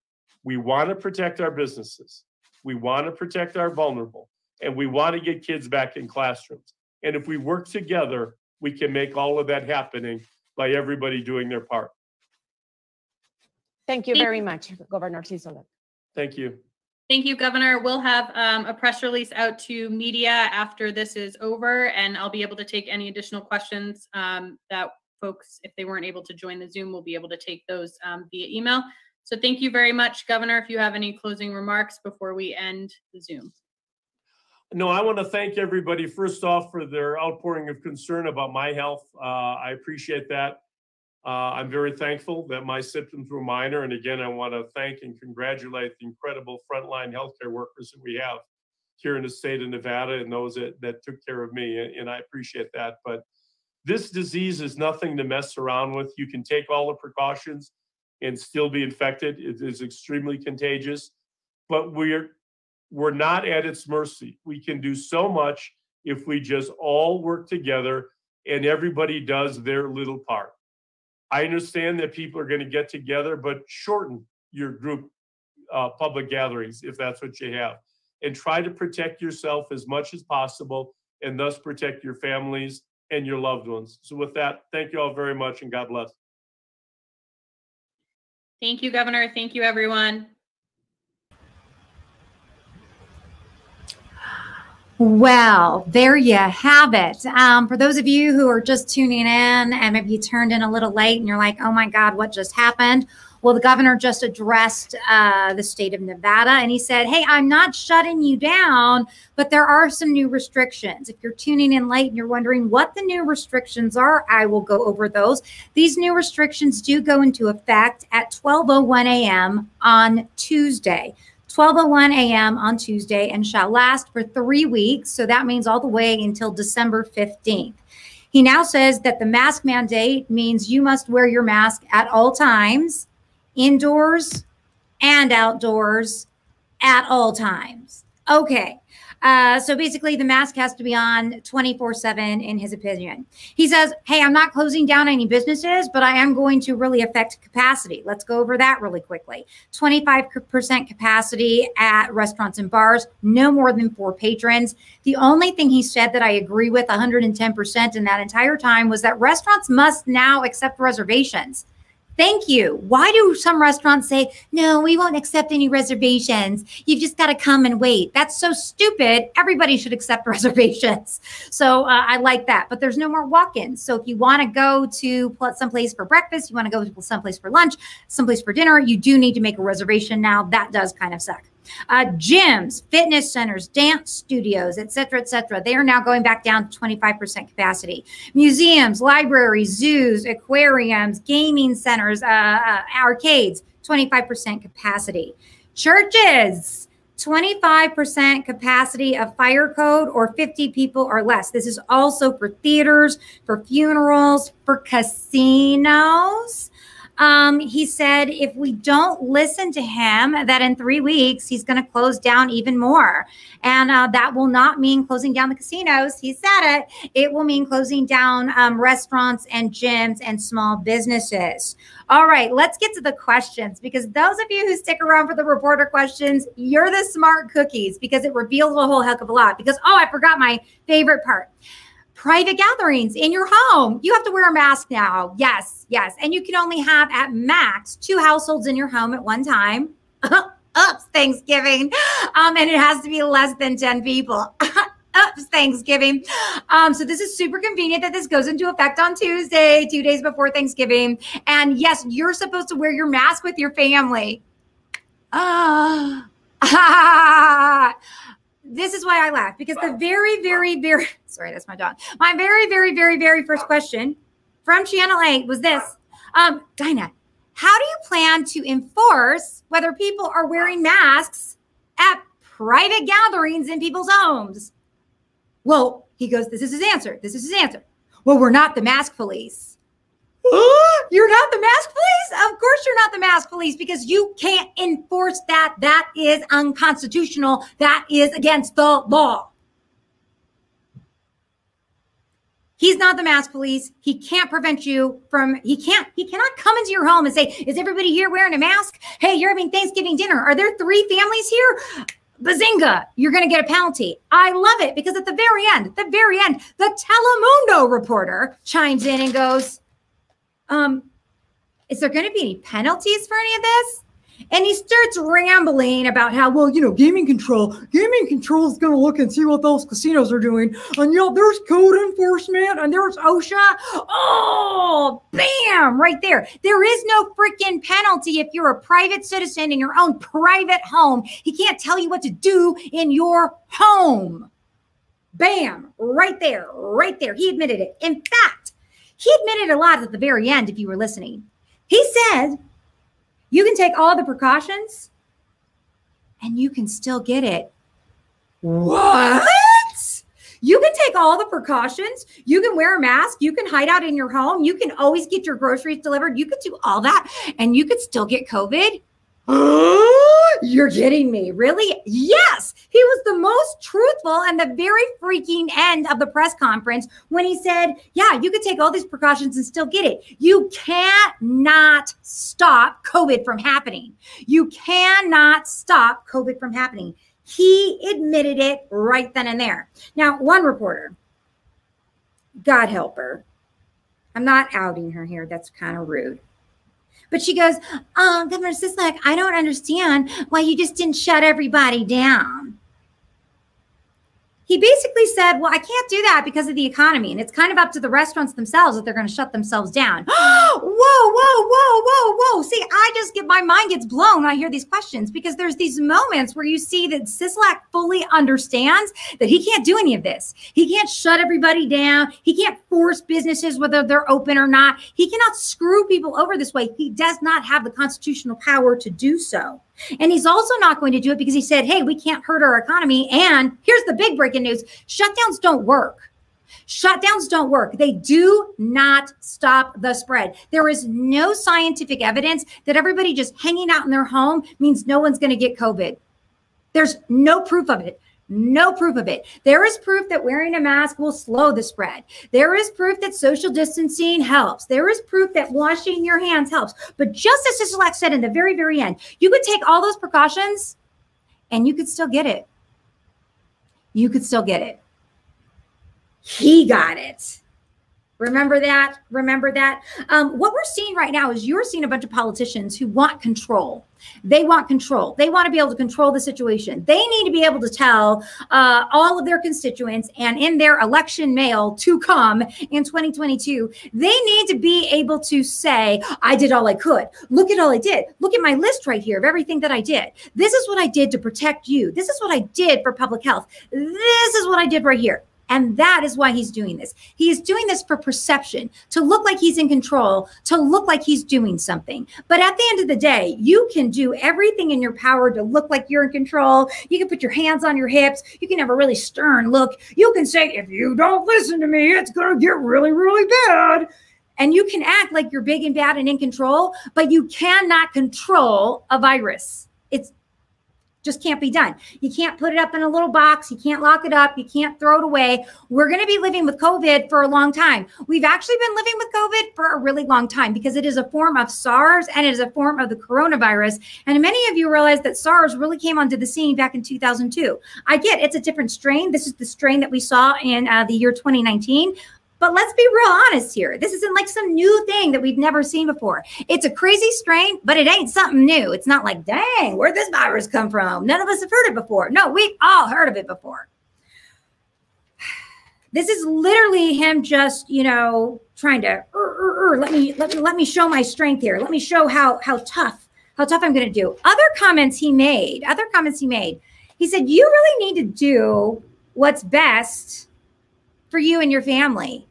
we want to protect our businesses. We want to protect our vulnerable and we want to get kids back in classrooms. And if we work together, we can make all of that happening by everybody doing their part. Thank you very much, Governor Sisolak. Thank you. Thank you, Governor. We'll have um, a press release out to media after this is over, and I'll be able to take any additional questions um, that folks, if they weren't able to join the Zoom, will be able to take those um, via email. So thank you very much, Governor. If you have any closing remarks before we end the Zoom. No, I want to thank everybody first off for their outpouring of concern about my health. Uh, I appreciate that. Uh, I'm very thankful that my symptoms were minor. And again, I want to thank and congratulate the incredible frontline healthcare workers that we have here in the state of Nevada and those that, that took care of me. And, and I appreciate that. But this disease is nothing to mess around with. You can take all the precautions and still be infected. It is extremely contagious, but we're we're not at its mercy. We can do so much if we just all work together and everybody does their little part. I understand that people are going to get together, but shorten your group uh, public gatherings if that's what you have, and try to protect yourself as much as possible, and thus protect your families and your loved ones. So, with that, thank you all very much, and God bless. Thank you, Governor. Thank you, everyone. Well, there you have it. Um, for those of you who are just tuning in and maybe you turned in a little late and you're like, oh my God, what just happened? Well, the governor just addressed uh, the state of Nevada and he said, Hey, I'm not shutting you down, but there are some new restrictions. If you're tuning in late and you're wondering what the new restrictions are, I will go over those. These new restrictions do go into effect at 12:01 a.m. on Tuesday. 12:01 a.m. on Tuesday and shall last for 3 weeks, so that means all the way until December 15th. He now says that the mask mandate means you must wear your mask at all times, indoors and outdoors at all times. Okay. Uh, so basically, the mask has to be on 24 7, in his opinion. He says, Hey, I'm not closing down any businesses, but I am going to really affect capacity. Let's go over that really quickly 25% capacity at restaurants and bars, no more than four patrons. The only thing he said that I agree with 110% in that entire time was that restaurants must now accept reservations. Thank you. Why do some restaurants say, no, we won't accept any reservations? You've just got to come and wait. That's so stupid. Everybody should accept (laughs) reservations. So uh, I like that. But there's no more walk ins. So if you want to go to someplace for breakfast, you want to go to someplace for lunch, someplace place for dinner, you do need to make a reservation now. That does kind of suck. Uh, gyms, fitness centers, dance studios, et cetera, et cetera. They are now going back down to 25% capacity. Museums, libraries, zoos, aquariums, gaming centers, uh, uh, arcades, 25% capacity. Churches, 25% capacity of fire code or 50 people or less. This is also for theaters, for funerals, for casinos. Um, he said if we don't listen to him, that in three weeks he's going to close down even more. And uh, that will not mean closing down the casinos. He said it. It will mean closing down um, restaurants and gyms and small businesses. All right, let's get to the questions because those of you who stick around for the reporter questions, you're the smart cookies because it reveals a whole heck of a lot. Because, oh, I forgot my favorite part private gatherings in your home. You have to wear a mask now. Yes, yes. And you can only have at max two households in your home at one time. (laughs) Oops, Thanksgiving. Um, and it has to be less than 10 people. (laughs) Oops, Thanksgiving. Um, so this is super convenient that this goes into effect on Tuesday, two days before Thanksgiving. And yes, you're supposed to wear your mask with your family. Ah. (sighs) this is why I laugh because the very, very, very (laughs) sorry, that's my dog. My very, very, very, very first question from Channel 8 was this. Um, Dinah, how do you plan to enforce whether people are wearing masks at private gatherings in people's homes? Well, he goes, This is his answer. This is his answer. Well, we're not the mask police. you're not the mask police? Of course you're not the mask police because you can't enforce that. That is unconstitutional. That is against the law. He's not the mask police. He can't prevent you from, he can't, he cannot come into your home and say, Is everybody here wearing a mask? Hey, you're having Thanksgiving dinner. Are there three families here? bazinga, you're going to get a penalty. I love it because at the very end, the very end, the Telemundo reporter chimes in and goes, um, is there going to be any penalties for any of this? And he starts rambling about how, well, you know, gaming control, gaming control is going to look and see what those casinos are doing. And, you know, there's code enforcement and there's OSHA. Oh, bam, right there. There is no freaking penalty if you're a private citizen in your own private home. He can't tell you what to do in your home. Bam, right there, right there. He admitted it. In fact, he admitted a lot at the very end, if you were listening. He said, you can take all the precautions and you can still get it. What? You can take all the precautions. You can wear a mask. You can hide out in your home. You can always get your groceries delivered. You could do all that and you could still get COVID. (gasps) You're kidding me. Really? Yes. He was the most truthful and the very freaking end of the press conference when he said, Yeah, you could take all these precautions and still get it. You cannot stop COVID from happening. You cannot stop COVID from happening. He admitted it right then and there. Now, one reporter, God help her. I'm not outing her here. That's kind of rude. But she goes, uh, Governor Sisolak, I don't understand why you just didn't shut everybody down. He basically said, Well, I can't do that because of the economy. And it's kind of up to the restaurants themselves if they're going to shut themselves down. (gasps) whoa, whoa, whoa, whoa, whoa. See, I just get my mind gets blown when I hear these questions because there's these moments where you see that Sisolak fully understands that he can't do any of this. He can't shut everybody down. He can't force businesses whether they're open or not. He cannot screw people over this way. He does not have the constitutional power to do so. And he's also not going to do it because he said, hey, we can't hurt our economy. And here's the big breaking news shutdowns don't work. Shutdowns don't work. They do not stop the spread. There is no scientific evidence that everybody just hanging out in their home means no one's going to get COVID. There's no proof of it. No proof of it. There is proof that wearing a mask will slow the spread. There is proof that social distancing helps. There is proof that washing your hands helps. But just as Sisolak said in the very, very end, you could take all those precautions and you could still get it. You could still get it. He got it. Remember that? Remember that? Um, what we're seeing right now is you're seeing a bunch of politicians who want control. They want control. They want to be able to control the situation. They need to be able to tell uh, all of their constituents and in their election mail to come in 2022, they need to be able to say, I did all I could. Look at all I did. Look at my list right here of everything that I did. This is what I did to protect you. This is what I did for public health. This is what I did right here. And that is why he's doing this. He is doing this for perception, to look like he's in control, to look like he's doing something. But at the end of the day, you can do everything in your power to look like you're in control. You can put your hands on your hips. You can have a really stern look. You can say, if you don't listen to me, it's going to get really, really bad. And you can act like you're big and bad and in control, but you cannot control a virus. It's just can't be done. You can't put it up in a little box. You can't lock it up. You can't throw it away. We're going to be living with COVID for a long time. We've actually been living with COVID for a really long time because it is a form of SARS and it is a form of the coronavirus. And many of you realize that SARS really came onto the scene back in 2002. I get it's a different strain. This is the strain that we saw in uh, the year 2019. But let's be real honest here. This isn't like some new thing that we've never seen before. It's a crazy strain, but it ain't something new. It's not like, dang, where'd this virus come from? None of us have heard it before. No, we've all heard of it before. (sighs) This is literally him just, you know, trying to let me let me let me show my strength here. Let me show how how tough how tough I'm going to do. Other comments he made, other comments he made. He said, "You really need to do what's best for you and your family."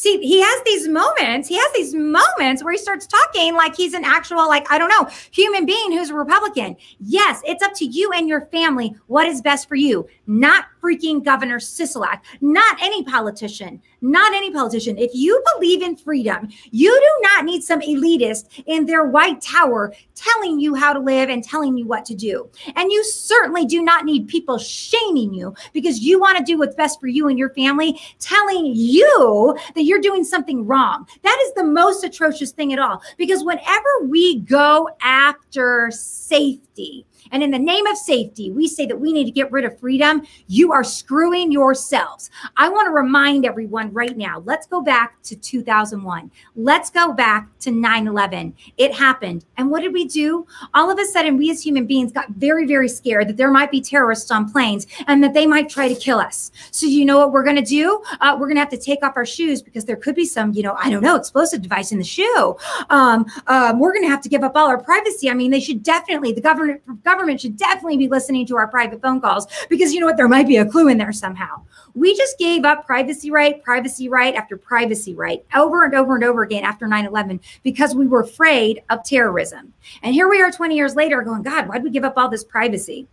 See he has these moments he has these moments where he starts talking like he's an actual like i don't know human being who's a republican. Yes it's up to you and your family what is best for you. Not freaking Governor Sisolak, not any politician, not any politician. If you believe in freedom, you do not need some elitist in their white tower telling you how to live and telling you what to do. And you certainly do not need people shaming you because you want to do what's best for you and your family, telling you that you're doing something wrong. That is the most atrocious thing at all. Because whenever we go after safety, and in the name of safety, we say that we need to get rid of freedom. You are screwing yourselves. I want to remind everyone right now let's go back to 2001. Let's go back to 9 11. It happened. And what did we do? All of a sudden, we as human beings got very, very scared that there might be terrorists on planes and that they might try to kill us. So, you know what we're going to do? Uh, we're going to have to take off our shoes because there could be some, you know, I don't know, explosive device in the shoe. Um, um, we're going to have to give up all our privacy. I mean, they should definitely, the government, government should definitely be listening to our private phone calls because you know what? There might be a clue in there somehow. We just gave up privacy right, privacy right after privacy right over and over and over again after 9 11 because we were afraid of terrorism. And here we are 20 years later going, God, why'd we give up all this privacy?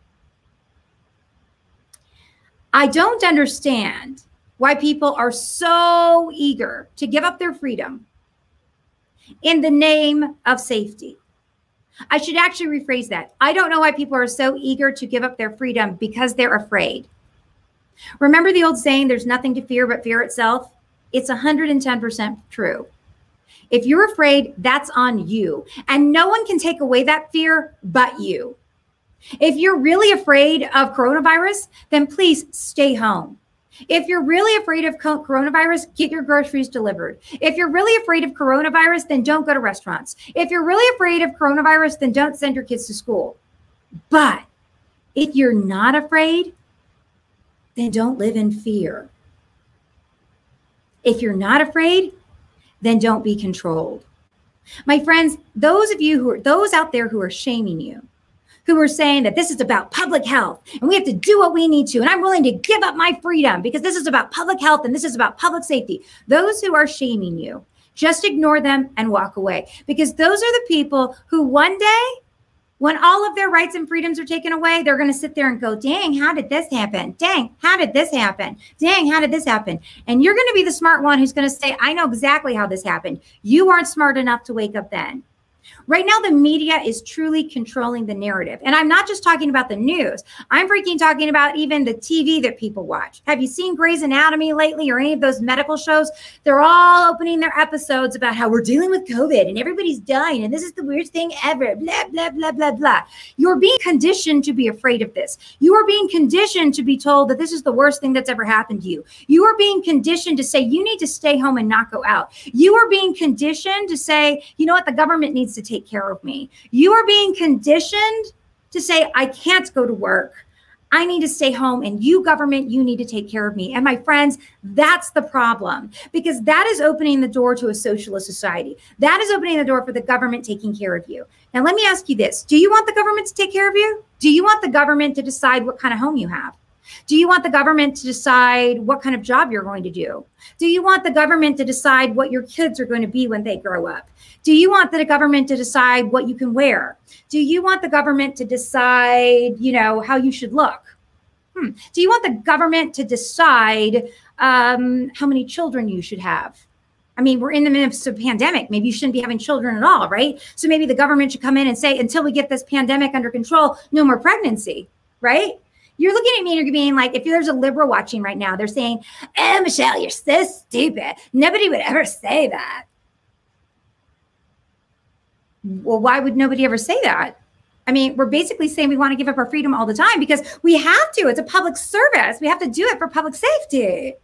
I don't understand why people are so eager to give up their freedom in the name of safety. I should actually rephrase that. I don't know why people are so eager to give up their freedom because they're afraid. Remember the old saying, there's nothing to fear but fear itself? It's 110% true. If you're afraid, that's on you. And no one can take away that fear but you. If you're really afraid of coronavirus, then please stay home. If you're really afraid of coronavirus, get your groceries delivered. If you're really afraid of coronavirus, then don't go to restaurants. If you're really afraid of coronavirus, then don't send your kids to school. But if you're not afraid, then don't live in fear. If you're not afraid, then don't be controlled. My friends, those of you who are those out there who are shaming you, who are saying that this is about public health and we have to do what we need to. And I'm willing to give up my freedom because this is about public health and this is about public safety. Those who are shaming you, just ignore them and walk away because those are the people who one day, when all of their rights and freedoms are taken away, they're going to sit there and go, dang, how did this happen? Dang, how did this happen? Dang, how did this happen? And you're going to be the smart one who's going to say, I know exactly how this happened. You aren't smart enough to wake up then. Right now, the media is truly controlling the narrative. And I'm not just talking about the news, I'm freaking talking about even the TV that people watch. Have you seen Grey's Anatomy lately or any of those medical shows? They're all opening their episodes about how we're dealing with COVID and everybody's dying and this is the weirdest thing ever. Blah, blah, blah, blah, blah. You're being conditioned to be afraid of this. You are being conditioned to be told that this is the worst thing that's ever happened to you. You are being conditioned to say you need to stay home and not go out. You are being conditioned to say, you know what, the government needs to take care of me. You are being conditioned to say, I can't go to work. I need to stay home and you government, you need to take care of me. And my friends, that's the problem because that is opening the door to a socialist society. That is opening the door for the government taking care of you. Now, let me ask you this. Do you want the government to take care of you? Do you want the government to decide what kind of home you have? Do you want the government to decide what kind of job you're going to do? Do you want the government to decide what your kids are going to be when they grow up? Do you want the government to decide what you can wear? Do you want the government to decide, you know, how you should look? Hmm. Do you want the government to decide um, how many children you should have? I mean, we're in the midst of a pandemic. Maybe you shouldn't be having children at all, right? So maybe the government should come in and say, until we get this pandemic under control, no more pregnancy, right? You're looking at me and you're being like, if there's a liberal watching right now, they're saying, Oh, Michelle, you're so stupid. Nobody would ever say that. Well, why would nobody ever say that? I mean, we're basically saying we want to give up our freedom all the time because we have to. It's a public service. We have to do it for public safety.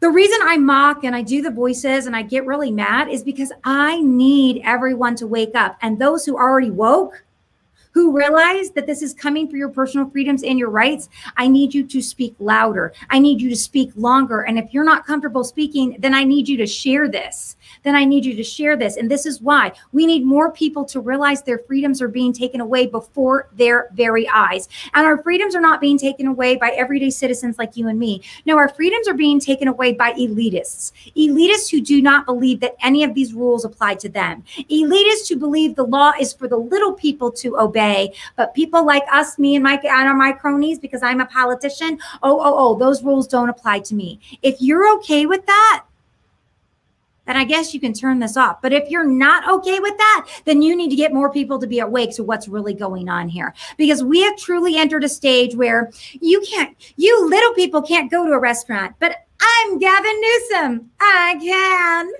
The reason I mock and I do the voices and I get really mad is because I need everyone to wake up. And those who already woke, who realize that this is coming for your personal freedoms and your rights, I need you to speak louder. I need you to speak longer. And if you're not comfortable speaking, then I need you to share this. Then I need you to share this. And this is why we need more people to realize their freedoms are being taken away before their very eyes. And our freedoms are not being taken away by everyday citizens like you and me. No, our freedoms are being taken away by elitists. Elitists who do not believe that any of these rules apply to them. Elitists who believe the law is for the little people to obey obey. But people like us, me and my and my cronies, because I'm a politician, oh, oh, oh, those rules don't apply to me. If you're okay with that, then I guess you can turn this off. But if you're not okay with that, then you need to get more people to be awake to what's really going on here. Because we have truly entered a stage where you can't, you little people can't go to a restaurant, but I'm Gavin Newsom. I can.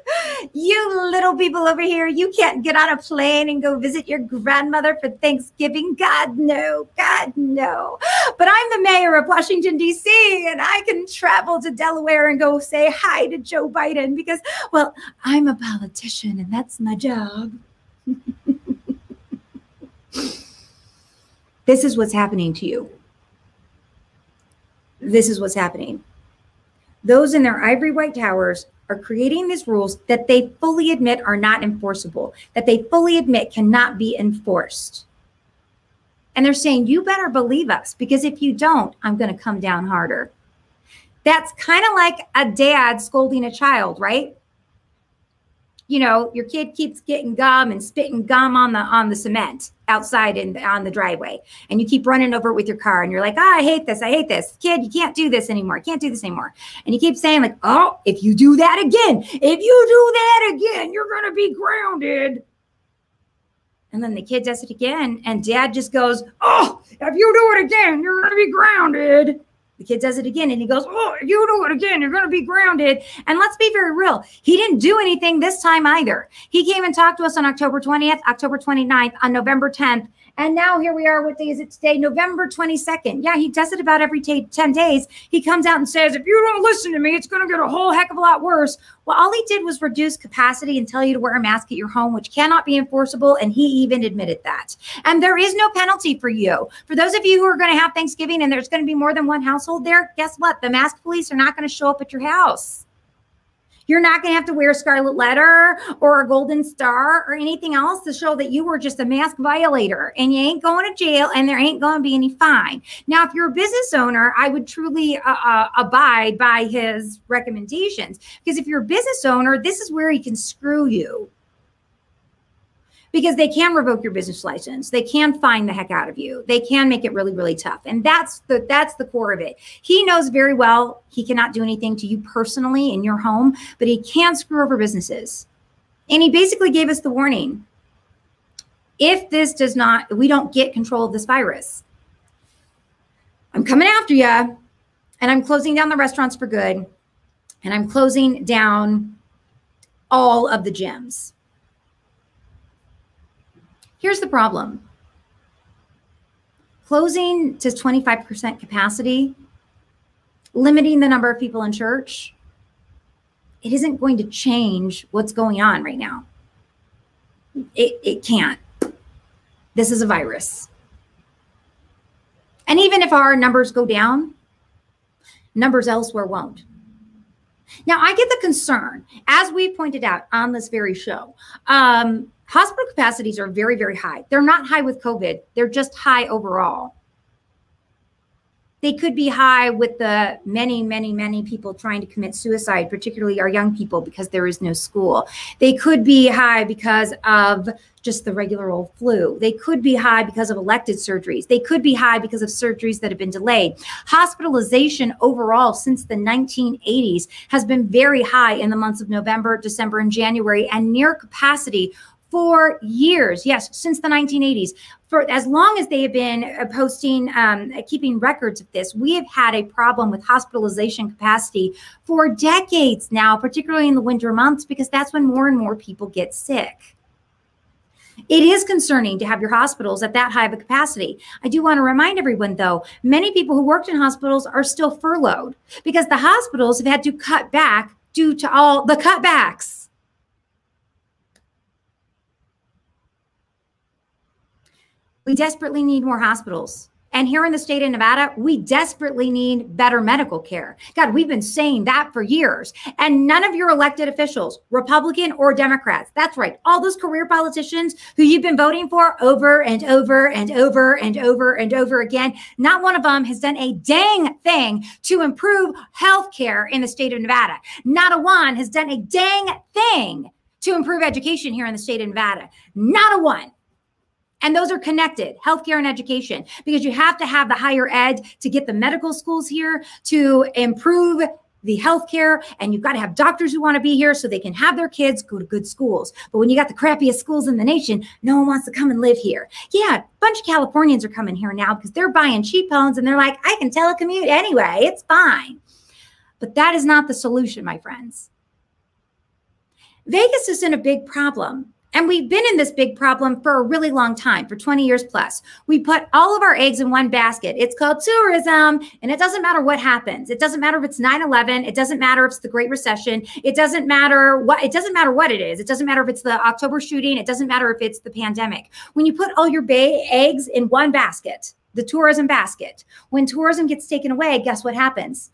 You little people over here, you can't get on a plane and go visit your grandmother for Thanksgiving. God, no. God, no. But I'm the mayor of Washington, D.C., and I can travel to Delaware and go say hi to Joe Biden because, well, I'm a politician and that's my job. (laughs) this is what's happening to you. This is what's happening those in their ivory white towers are creating these rules that they fully admit are not enforceable, that they fully admit cannot be enforced. And they're saying, you better believe us, because if you don't, I'm going to come down harder. That's kind of like a dad scolding a child, right? You know your kid keeps getting gum and spitting gum on the on the cement outside and on the driveway. And you keep running over it with your car and you're like oh, i hate this i hate this. Kid you can't do this anymore i can't do this anymore. And you keep saying like oh if you do that again if you do that again you're going to be grounded. And then the kid does it again and dad just goes oh if you do it again you're to be grounded the kid does it again and he goes, Oh, you do it again. You're going to be grounded. And let's be very real. He didn't do anything this time either. He came and talked to us on October 20th, October 29th, on November 10th. And now here we are. What day is it today? November 22nd. Yeah, he does it about every t- 10 days. He comes out and says, if you don't listen to me, it's going to get a whole heck of a lot worse. Well, all he did was reduce capacity and tell you to wear a mask at your home, which cannot be enforceable. And he even admitted that. And there is no penalty for you. For those of you who are going to have Thanksgiving and there's going to be more than one household there, guess what? The mask police are not going to show up at your house. You're not going to have to wear a scarlet letter or a golden star or anything else to show that you were just a mask violator and you ain't going to jail and there ain't going to be any fine. Now, if you're a business owner, I would truly uh, uh, abide by his recommendations because if you're a business owner, this is where he can screw you because they can revoke your business license. They can fine the heck out of you. They can make it really really tough. And that's the that's the core of it. He knows very well he cannot do anything to you personally in your home but he can screw over businesses. And he basically gave us the warning. If this does not we don't get control of this virus i'm coming after you and i'm closing down the restaurants for good. And i'm closing down all of the gyms Here's the problem closing to 25% capacity, limiting the number of people in church, it isn't going to change what's going on right now. It, it can't. This is a virus. And even if our numbers go down, numbers elsewhere won't. Now, I get the concern, as we pointed out on this very show. Um, Hospital capacities are very, very high. They're not high with COVID, they're just high overall. They could be high with the many, many, many people trying to commit suicide, particularly our young people, because there is no school. They could be high because of just the regular old flu. They could be high because of elected surgeries. They could be high because of surgeries that have been delayed. Hospitalization overall since the 1980s has been very high in the months of November, December, and January, and near capacity for years. Yes, since the 1980s. For as long as they have been uh, posting, um, keeping records of this, we have had a problem with hospitalization capacity for decades now, particularly in the winter months, because that's when more and more people get sick. It is concerning to have your hospitals at that high of a capacity. I do want to remind everyone, though, many people who worked in hospitals are still furloughed because the hospitals have had to cut back due to all the cutbacks. We desperately need more hospitals. And here in the state of Nevada, we desperately need better medical care. God, we've been saying that for years. And none of your elected officials, Republican or Democrats, that's right, all those career politicians who you've been voting for over and over and over and over and over again, not one of them has done a dang thing to improve health care in the state of Nevada. Not a one has done a dang thing to improve education here in the state of Nevada. Not a one. And those are connected, healthcare and education, because you have to have the higher ed to get the medical schools here to improve the healthcare, and you've got to have doctors who want to be here so they can have their kids go to good schools. But when you got the crappiest schools in the nation, no one wants to come and live here. Yeah, a bunch of Californians are coming here now because they're buying cheap homes and they're like, I can telecommute anyway, it's fine. But that is not the solution, my friends. Vegas is in a big problem. And we've been in this big problem for a really long time, for 20 years plus. We put all of our eggs in one basket. It's called tourism, and it doesn't matter what happens. It doesn't matter if it's 9/11, it doesn't matter if it's the Great Recession, it doesn't matter what it doesn't matter what it is. It doesn't matter if it's the October shooting, it doesn't matter if it's the pandemic. When you put all your eggs in one basket, the tourism basket, when tourism gets taken away, guess what happens?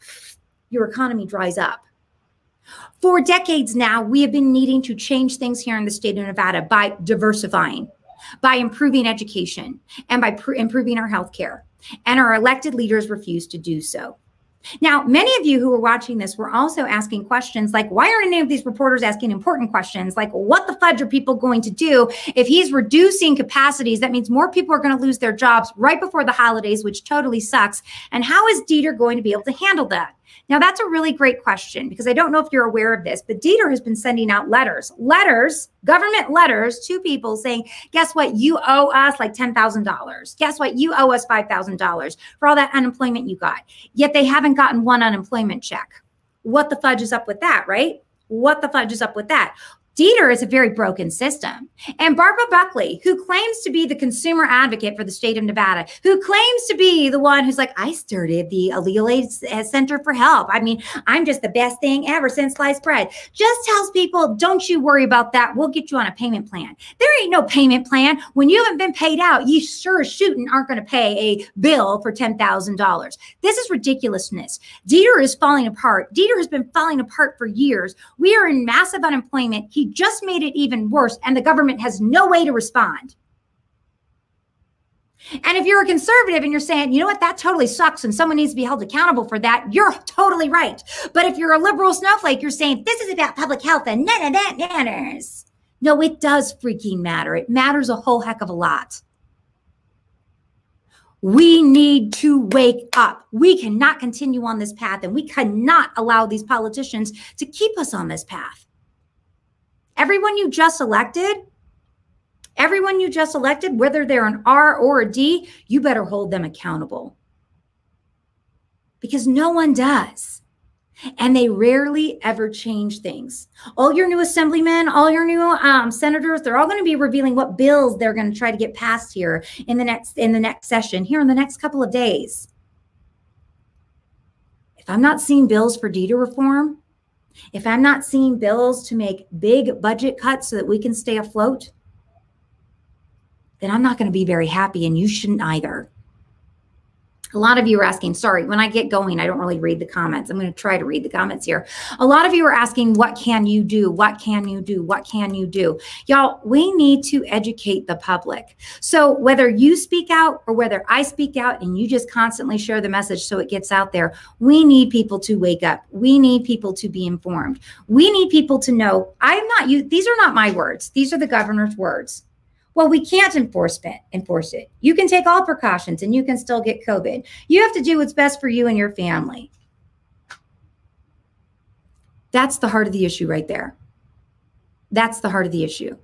Your economy dries up. For decades now, we have been needing to change things here in the state of Nevada by diversifying, by improving education, and by pr- improving our healthcare. And our elected leaders refuse to do so. Now, many of you who are watching this were also asking questions like, why aren't any of these reporters asking important questions? Like, what the fudge are people going to do if he's reducing capacities? That means more people are going to lose their jobs right before the holidays, which totally sucks. And how is DETR going to be able to handle that? Now, that's a really great question because I don't know if you're aware of this, but DETR has been sending out letters, letters, government letters to people saying, guess what? You owe us like $10,000. Guess what? You owe us $5,000 for all that unemployment you got. Yet they haven't gotten one unemployment check. What the fudge is up with that, right? What the fudge is up with that? DETR is a very broken system. And Barbara Buckley, who claims to be the consumer advocate for the state of Nevada, who claims to be the one who's like, I started the Aid uh, Center for Help. I mean, I'm just the best thing ever since sliced bread. Just tells people, don't you worry about that. We'll get you on a payment plan. There ain't no payment plan. When you haven't been paid out, you sure as shooting aren't going to pay a bill for $10,000. This is ridiculousness. DETR is falling apart. DETR has been falling apart for years. We are in massive unemployment. He just made it even worse, and the government has no way to respond. And if you're a conservative and you're saying, you know what, that totally sucks and someone needs to be held accountable for that, you're totally right. But if you're a liberal snowflake, you're saying this is about public health and none of that matters. No, it does freaking matter. It matters a whole heck of a lot. We need to wake up. We cannot continue on this path and we cannot allow these politicians to keep us on this path. Everyone you just elected, everyone you just elected, whether they're an R or a D, you better hold them accountable. Because no one does. And they rarely ever change things. All your new assemblymen, all your new um, senators, they're all going to be revealing what bills they're going to try to get passed here in the next in the next session, here in the next couple of days. If I'm not seeing bills for DETR reform, if I'm not seeing bills to make big budget cuts so that we can stay afloat, then I'm not going to be very happy, and you shouldn't either. A lot of you are asking, sorry, when I get going, I don't really read the comments. I'm going to try to read the comments here. A lot of you are asking, what can you do? What can you do? What can you do? Y'all, we need to educate the public. So whether you speak out or whether I speak out and you just constantly share the message so it gets out there, we need people to wake up. We need people to be informed. We need people to know I'm not you. These are not my words. These are the governor's words. Well, we can't enforce it, enforce it. You can take all precautions and you can still get COVID. You have to do what's best for you and your family. That's the heart of the issue right there. That's the heart of the issue.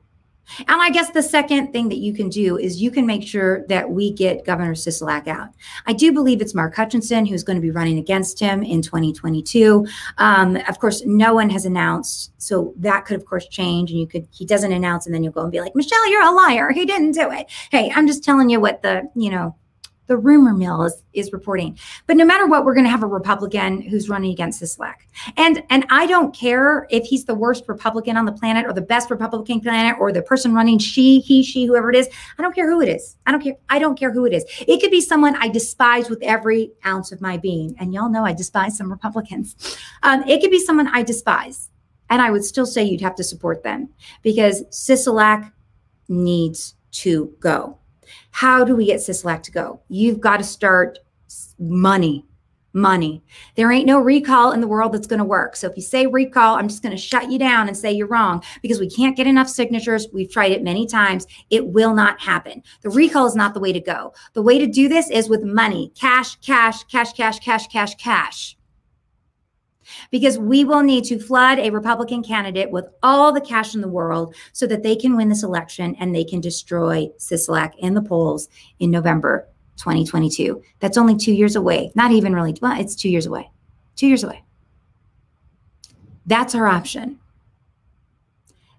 And I guess the second thing that you can do is you can make sure that we get Governor Sisolak out. I do believe it's Mark Hutchison who's going to be running against him in 2022. Um, of course, no one has announced, so that could of course change. And you could he doesn't announce, and then you'll go and be like, Michelle, you're a liar. He didn't do it. Hey, I'm just telling you what the you know the rumor mill is, is reporting. But no matter what, we're going to have a Republican who's running against Sisolak. And and I don't care if he's the worst Republican on the planet or the best Republican planet or the person running she, he, she, whoever it is. I don't care who it is. I don't care. I don't care who it is. It could be someone I despise with every ounce of my being. And y'all know I despise some Republicans. Um, it could be someone I despise. And I would still say you'd have to support them because Sisolak needs to go. How do we get Sisolak to go? You've got to start money. money. There ain't no recall in the world that's going to work. So if you say recall, I'm just going to shut you down and say you're wrong because we can't get enough signatures. We've tried it many times. It will not happen. The recall is not the way to go. The way to do this is with money, cash, cash, cash, cash, cash, cash, cash. Because we will need to flood a Republican candidate with all the cash in the world so that they can win this election and they can destroy Sisolak in the polls in November 2022. That's only two years away. Not even really, well, it's two years away. Two years away. That's our option.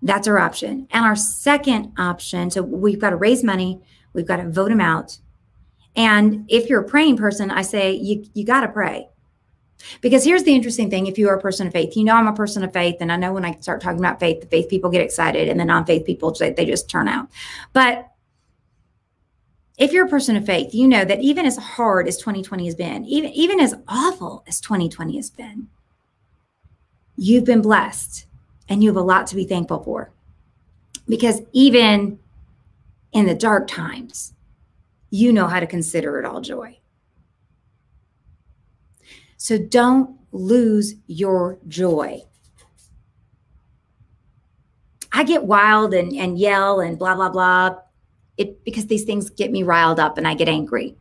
That's our option. And our second option, so we've got to raise money, we've got to vote him out. And if you're a praying person, I say you, you got to pray. Because here's the interesting thing if you are a person of faith, you know I'm a person of faith. And I know when I start talking about faith, the faith people get excited and the non faith people, they, they just turn out. But if you're a person of faith, you know that even as hard as 2020 has been, even, even as awful as 2020 has been, you've been blessed and you have a lot to be thankful for. Because even in the dark times, you know how to consider it all joy. So don't lose your joy. I get wild and, and yell and blah, blah, blah it because these things get me riled up and I get angry.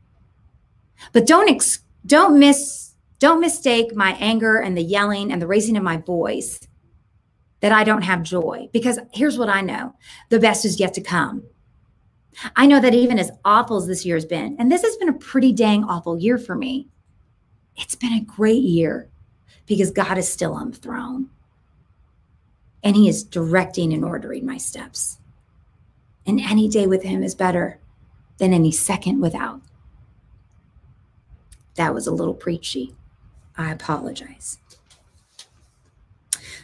But don't ex- don't miss don't mistake my anger and the yelling and the raising of my voice that I don't have joy because here's what I know. The best is yet to come. I know that even as awful as this year has been, and this has been a pretty dang awful year for me, it's been a great year because God is still on the throne and he is directing and ordering my steps. And any day with him is better than any second without. That was a little preachy. I apologize.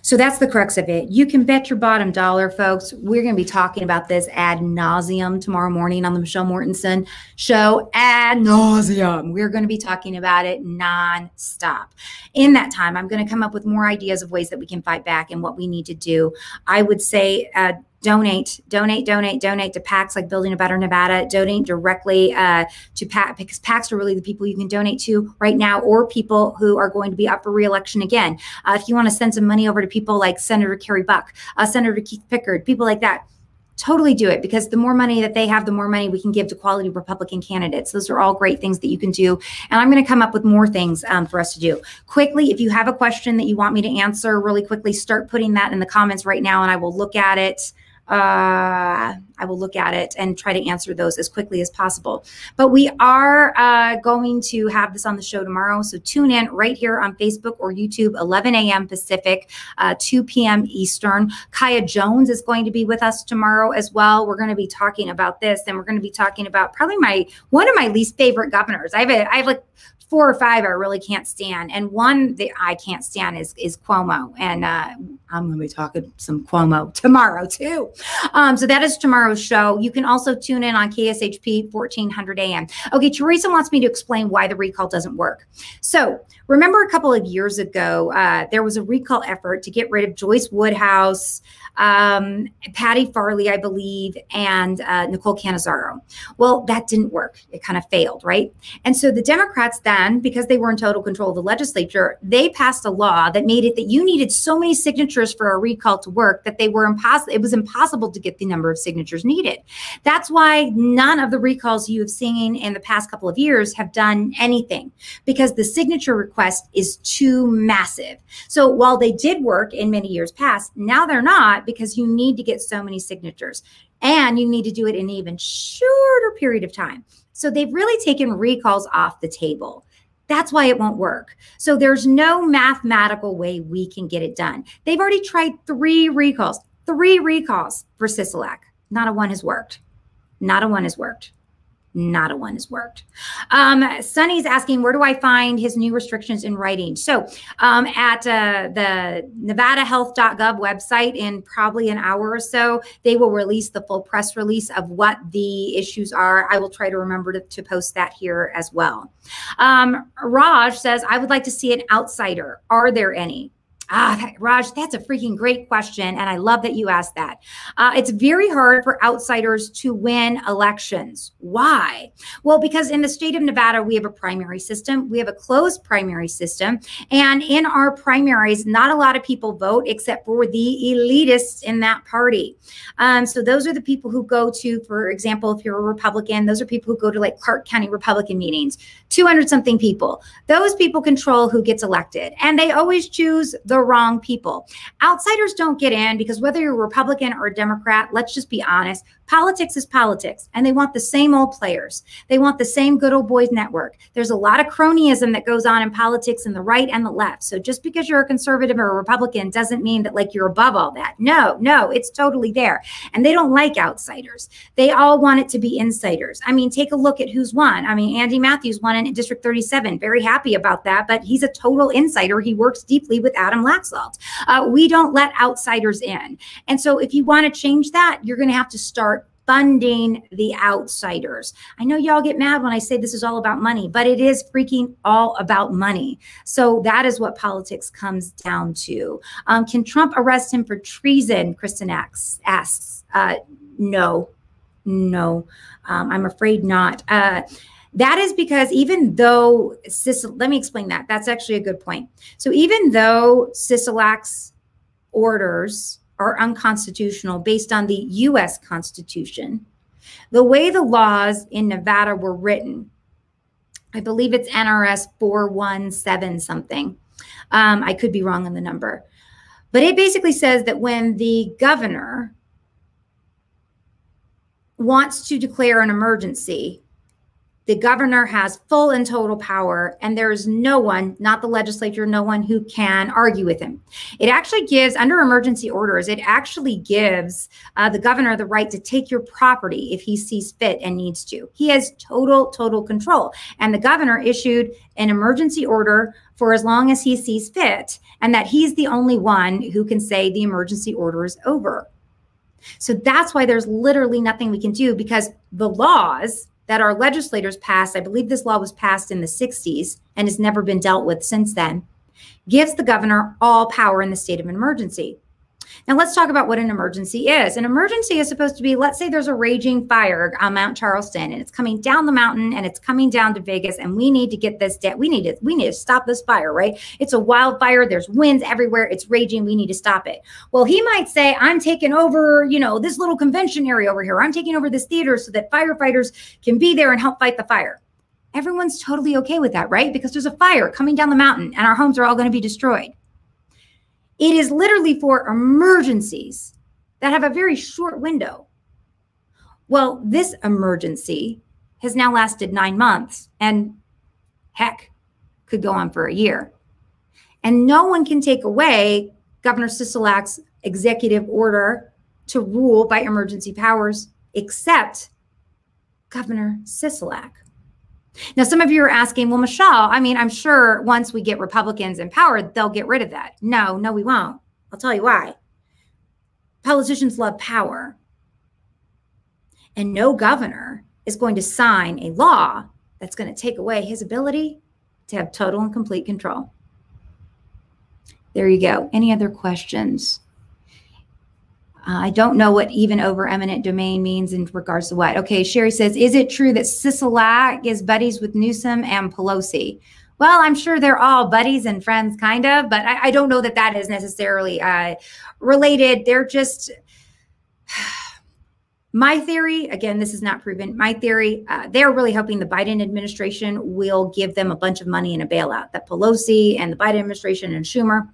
So that's the crux of it. You can bet your bottom dollar, folks. We're going to be talking about this ad nauseum tomorrow morning on the Michelle Mortensen show. Ad nauseum. We're going to be talking about it nonstop. In that time, I'm going to come up with more ideas of ways that we can fight back and what we need to do. I would say, uh, donate, donate, donate, donate to PACs like Building a Better Nevada. Donate directly uh, to PAC because PACs are really the people you can donate to right now, or people who are going to be up for reelection again. Uh, if you want to send some money over to people like Senator Carrie Buck, uh, Senator Keith Pickard, people like that. Totally do it because the more money that they have, the more money we can give to quality Republican candidates. Those are all great things that you can do. And I'm going to come up with more things um, for us to do. Quickly, if you have a question that you want me to answer really quickly, start putting that in the comments right now and I will look at it uh, I will look at it and try to answer those as quickly as possible. But we are uh, going to have this on the show tomorrow. So tune in right here on Facebook or YouTube, 11 a.m. Pacific, uh, 2 p.m. Eastern. Kaya Jones is going to be with us tomorrow as well. We're going to be talking about this and we're going to be talking about probably my one of my least favorite governors. I have a, I have like four or five I really can't stand, and one that I can't stand is is Cuomo, and uh, I'm going to be talking some Cuomo tomorrow too. Um, so that is tomorrow's show. You can also tune in on KSHP 1400 AM. Okay, Teresa wants me to explain why the recall doesn't work. So remember a couple of years ago, uh, there was a recall effort to get rid of Joyce Woodhouse um, Patty Farley, I believe, and uh, Nicole Cannizzaro. Well, that didn't work. It kind of failed, right? And so the Democrats then, because they were in total control of the legislature, they passed a law that made it that you needed so many signatures for a recall to work that they were impossible. It was impossible to get the number of signatures needed. That's why none of the recalls you have seen in the past couple of years have done anything because the signature request is too massive. So while they did work in many years past, now they're not because you need to get so many signatures and you need to do it in an even shorter period of time. So they've really taken recalls off the table. That's why it won't work. So there's no mathematical way we can get it done. They've already tried three recalls, three recalls for Sisolak. Not a one has worked. Not a one has worked. Not a one has worked. Um, Sunny's asking, where do I find his new restrictions in writing? So um, at uh, the nevadahealth.gov website in probably an hour or so, they will release the full press release of what the issues are. I will try to remember to, to post that here as well. Um, Raj says, I would like to see an outsider. Are there any? Ah, that, Raj, that's a freaking great question. And I love that you asked that. Uh, it's very hard for outsiders to win elections. Why? Well, because in the state of Nevada, we have a primary system, we have a closed primary system. And in our primaries, not a lot of people vote except for the elitists in that party. Um, so those are the people who go to, for example, if you're a Republican, those are people who go to like Clark County Republican meetings, 200 something people. Those people control who gets elected. And they always choose the wrong people. Outsiders don't get in because whether you're a Republican or a Democrat, let's just be honest, Politics is politics, and they want the same old players. They want the same good old boys network. There's a lot of cronyism that goes on in politics in the right and the left. So just because you're a conservative or a Republican doesn't mean that like you're above all that. No, no, it's totally there. And they don't like outsiders. They all want it to be insiders. I mean, take a look at who's won. I mean, Andy Matthews won in District 37. Very happy about that, but he's a total insider. He works deeply with Adam Laxalt. Uh, we don't let outsiders in. And so if you want to change that, you're going to have to start funding the outsiders. I know y'all get mad when I say this is all about money, but it is freaking all about money. So that is what politics comes down to. Um, can Trump arrest him for treason? Kristen asks. Uh, no, no, um, I'm afraid not. Uh, that is because even though Sisil, let me explain that. That's actually a good point. So even though Sisolak's orders are unconstitutional based on the US Constitution. The way the laws in Nevada were written, I believe it's NRS 417 something. Um, I could be wrong on the number. But it basically says that when the governor wants to declare an emergency, the governor has full and total power, and there is no one, not the legislature, no one who can argue with him. It actually gives, under emergency orders, it actually gives uh, the governor the right to take your property if he sees fit and needs to. He has total, total control. And the governor issued an emergency order for as long as he sees fit, and that he's the only one who can say the emergency order is over. So that's why there's literally nothing we can do because the laws that our legislators passed, I believe this law was passed in the 60s and has never been dealt with since then, gives the governor all power in the state of emergency. Now, let's talk about what an emergency is. An emergency is supposed to be, let's say there's a raging fire on Mount Charleston and it's coming down the mountain and it's coming down to Vegas and we need to get this debt. We need to, we need to stop this fire, right? It's a wildfire. There's winds everywhere. It's raging. We need to stop it. Well, he might say, I'm taking over, you know, this little convention area over here. I'm taking over this theater so that firefighters can be there and help fight the fire. Everyone's totally okay with that, right? Because there's a fire coming down the mountain and our homes are all going to be destroyed. It is literally for emergencies that have a very short window. Well, this emergency has now lasted nine months and heck, could go on for a year. And no one can take away Governor Sisolak's executive order to rule by emergency powers except Governor Sisolak. Now, some of you are asking, well, Michelle, I mean, I'm sure once we get Republicans in power, they'll get rid of that. No, no, we won't. I'll tell you why. Politicians love power. And no governor is going to sign a law that's going to take away his ability to have total and complete control. There you go. Any other questions? Uh, I don't know what even over eminent domain means in regards to what. Okay, Sherry says, is it true that Sisolak is buddies with Newsom and Pelosi? Well, I'm sure they're all buddies and friends, kind of, but I, I don't know that that is necessarily uh, related. They're just. (sighs) My theory, again, this is not proven. My theory, uh, they're really hoping the Biden administration will give them a bunch of money in a bailout. That Pelosi and the Biden administration and Schumer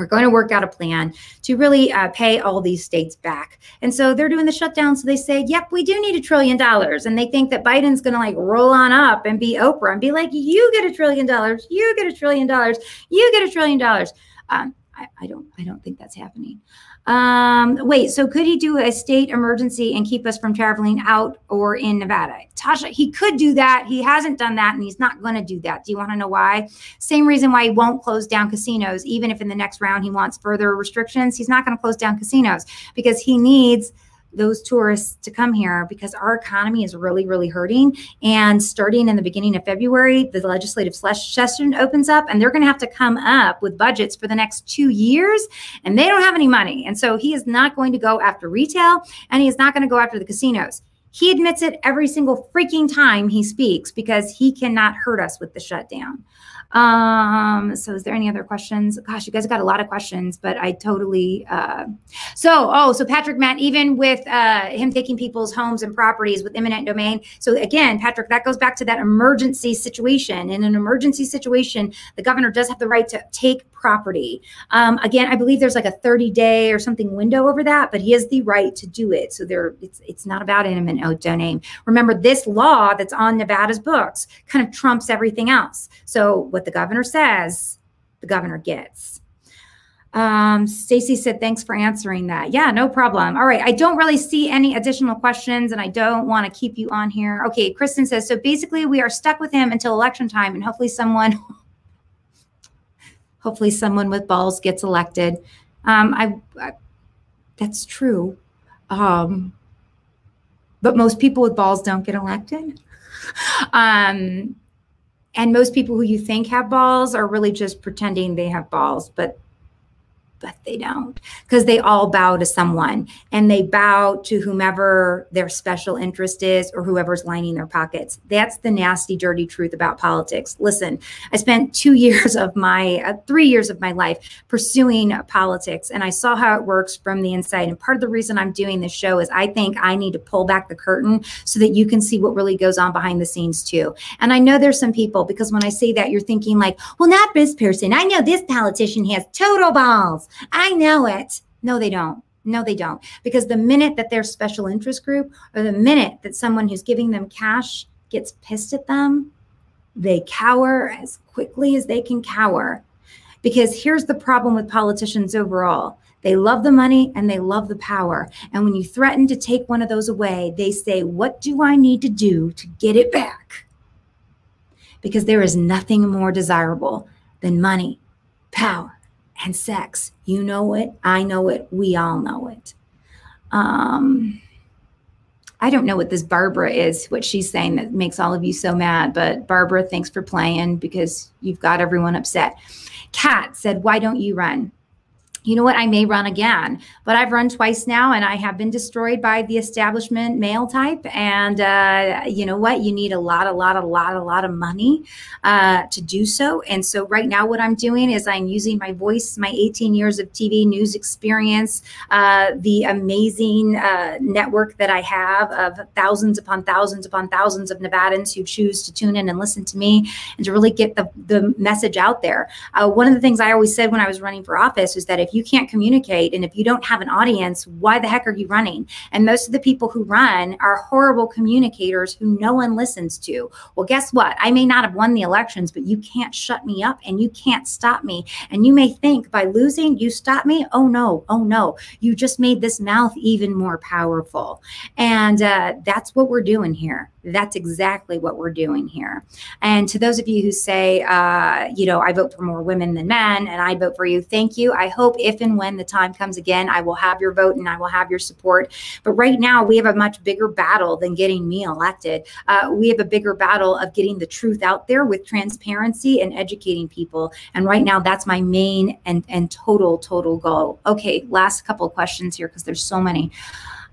are going to work out a plan to really uh, pay all these states back. And so they're doing the shutdown. So they say, yep, we do need a trillion dollars. And they think that Biden's going to like roll on up and be Oprah and be like, you get a trillion dollars, you get a trillion dollars, you get a trillion dollars. Um, I, I don't, I don't think that's happening. Um, wait, so could he do a state emergency and keep us from traveling out or in Nevada? Tasha, he could do that. He hasn't done that and he's not going to do that. Do you want to know why? Same reason why he won't close down casinos, even if in the next round he wants further restrictions. He's not going to close down casinos because he needs those tourists to come here because our economy is really, really hurting. And starting in the beginning of February, the legislative session opens up and they're going to have to come up with budgets for the next two years. And they don't have any money. And so he is not going to go after retail and he is not going to go after the casinos. He admits it every single freaking time he speaks because he cannot hurt us with the shutdown. Um, so is there any other questions? Gosh, you guys got a lot of questions, but I totally uh so oh, so Patrick Matt, even with uh him taking people's homes and properties with eminent domain. So again, Patrick, that goes back to that emergency situation. In an emergency situation, the governor does have the right to take property. Um, again, I believe there's like a 30 day or something window over that, but he has the right to do it. So there it's it's not about eminent domain. Remember, this law that's on Nevada's books kind of trumps everything else. So what the governor says, the governor gets. Um, Stacy said, thanks for answering that. Yeah, no problem. All right. I don't really see any additional questions and I don't want to keep you on here. Okay. Kristen says, so basically we are stuck with him until election time and hopefully someone, (laughs) hopefully someone with balls gets elected. Um, I, I that's true. Um, but most people with balls don't get elected. (laughs) Um, and most people who you think have balls are really just pretending they have balls, but but they don't because they all bow to someone and they bow to whomever their special interest is or whoever's lining their pockets. That's the nasty, dirty truth about politics. Listen, I spent two (laughs) years of my, uh, three years of my life pursuing politics and I saw how it works from the inside. And part of the reason I'm doing this show is I think I need to pull back the curtain so that you can see what really goes on behind the scenes too. And I know there's some people because when I say that, you're thinking like, well, not this person. I know this politician has total balls. I know it. No, they don't. No, they don't. Because the minute that their special interest group or the minute that someone who's giving them cash gets pissed at them, they cower as quickly as they can cower. Because here's the problem with politicians overall they love the money and they love the power. And when you threaten to take one of those away, they say, What do I need to do to get it back? Because there is nothing more desirable than money, power, and sex. You know it. I know it. We all know it. Um, I don't know what this Barbara is, what she's saying that makes all of you so mad. But Barbara, thanks for playing because you've got everyone upset. Kat said, Why don't you run? You know what, I may run again, but I've run twice now and I have been destroyed by the establishment male type. And uh, you know what, you need a lot, a lot, a lot, a lot of money uh, to do so. And so right now, what I'm doing is I'm using my voice, my 18 years of TV news experience, uh, the amazing uh, network that I have of thousands upon thousands upon thousands of Nevadans who choose to tune in and listen to me and to really get the, the message out there. Uh, one of the things I always said when I was running for office is that if you can't communicate and if you don't have an audience, why the heck are you running? And most of the people who run are horrible communicators who no one listens to. Well, guess what? I may not have won the elections, but you can't shut me up and you can't stop me. And you may think by losing, you stop me. Oh, no. Oh, no. You just made this mouth even more powerful. And uh, that's what we're doing here. That's exactly what we're doing here. And to those of you who say, uh, you know, I vote for more women than men and I vote for you, thank you. I hope if and when the time comes again, I will have your vote and I will have your support. But right now, we have a much bigger battle than getting me elected. Uh, we have a bigger battle of getting the truth out there with transparency and educating people. And right now, that's my main and, and total, total goal. Okay, last couple questions here because there's so many.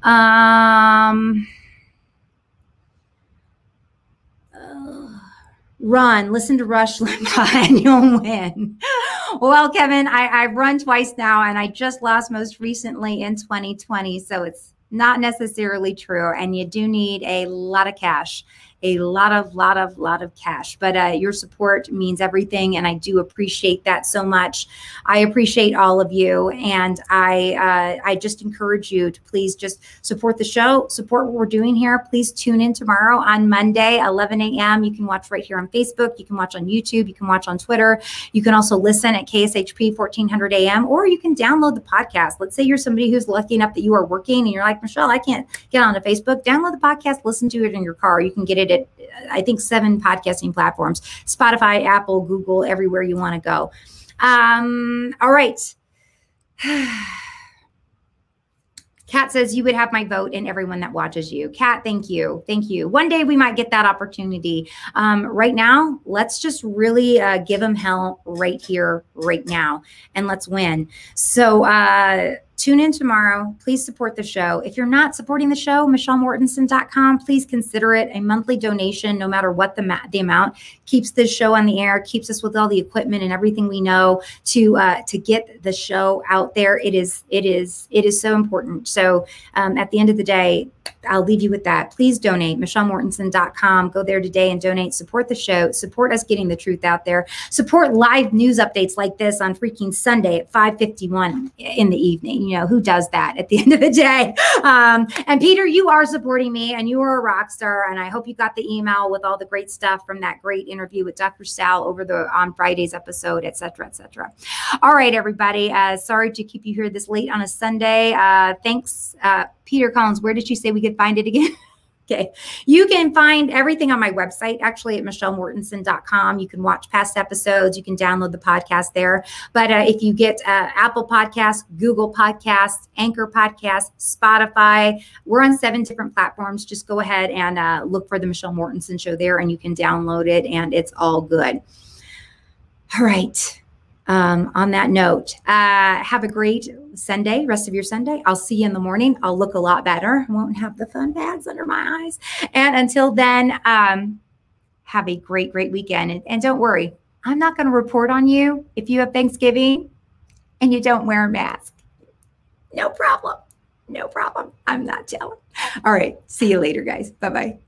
Um, run, listen to Rush Limbaugh, and you'll win. well, Kevin, I, I've run twice now, and I just lost most recently in 2020. So it's not necessarily true. And you do need a lot of cash a lot of, lot of, lot of cash. But uh, your support means everything, and I do appreciate that so much. I appreciate all of you, and I uh, I just encourage you to please just support the show, support what we're doing here. Please tune in tomorrow on Monday, 11 a.m. You can watch right here on Facebook. You can watch on YouTube. You can watch on Twitter. You can also listen at KSHP 1400 a.m. or you can download the podcast. Let's say you're somebody who's lucky enough that you are working and you're like Michelle, I can't get on onto Facebook. Download the podcast, listen to it in your car. You can get it at I think seven podcasting platforms Spotify, Apple, Google, everywhere you want to go. Um, all right. (sighs) Kat says you would have my vote and everyone that watches you. Kat, thank you. Thank you. One day we might get that opportunity. Um, right now, let's just really uh, give them hell right here, right now, and let's win. So, uh, Tune in tomorrow. Please support the show. If you're not supporting the show, michellemortensen.com, please consider it a monthly donation, no matter what the, the amount, keeps this show on the air, keeps us with all the equipment and everything we know to uh, to get the show out there. It is it is it is so important. So um, at the end of the day, I'll leave you with that. Please donate. MichelleMortensen.com. Go there today and donate. Support the show. Support us getting the truth out there. Support live news updates like this on freaking Sunday at 5:51 in the evening. You know who does that at the (laughs) end of the day. Um, and Peter, you are supporting me, and you are a rock star. And I hope you got the email with all the great stuff from that great interview with Dr. Sal over the on Friday's episode, et cetera, et cetera. All right, everybody. Uh, sorry to keep you here this late on a Sunday. Uh, thanks, uh, Peter Collins. Where did you say we could find it again? (laughs) Okay. You can find everything on my website, actually at michellemortensen.com. You can watch past episodes. You can download the podcast there. But uh, if you get uh, Apple Podcasts, Google Podcasts, Anchor Podcasts, Spotify, we're on seven different platforms. Just go ahead and uh, look for the Michelle Mortensen Show there, and you can download it, and it's all good. All right. Um, on that note, uh, have a great Sunday, rest of your Sunday. I'll see you in the morning. I'll look a lot better. Won't have the fun bags under my eyes. And until then, um, have a great, great weekend. And, and don't worry, I'm not going to report on you if you have Thanksgiving and you don't wear a mask. No problem. No problem. I'm not telling. All right. See you later, guys. Bye bye.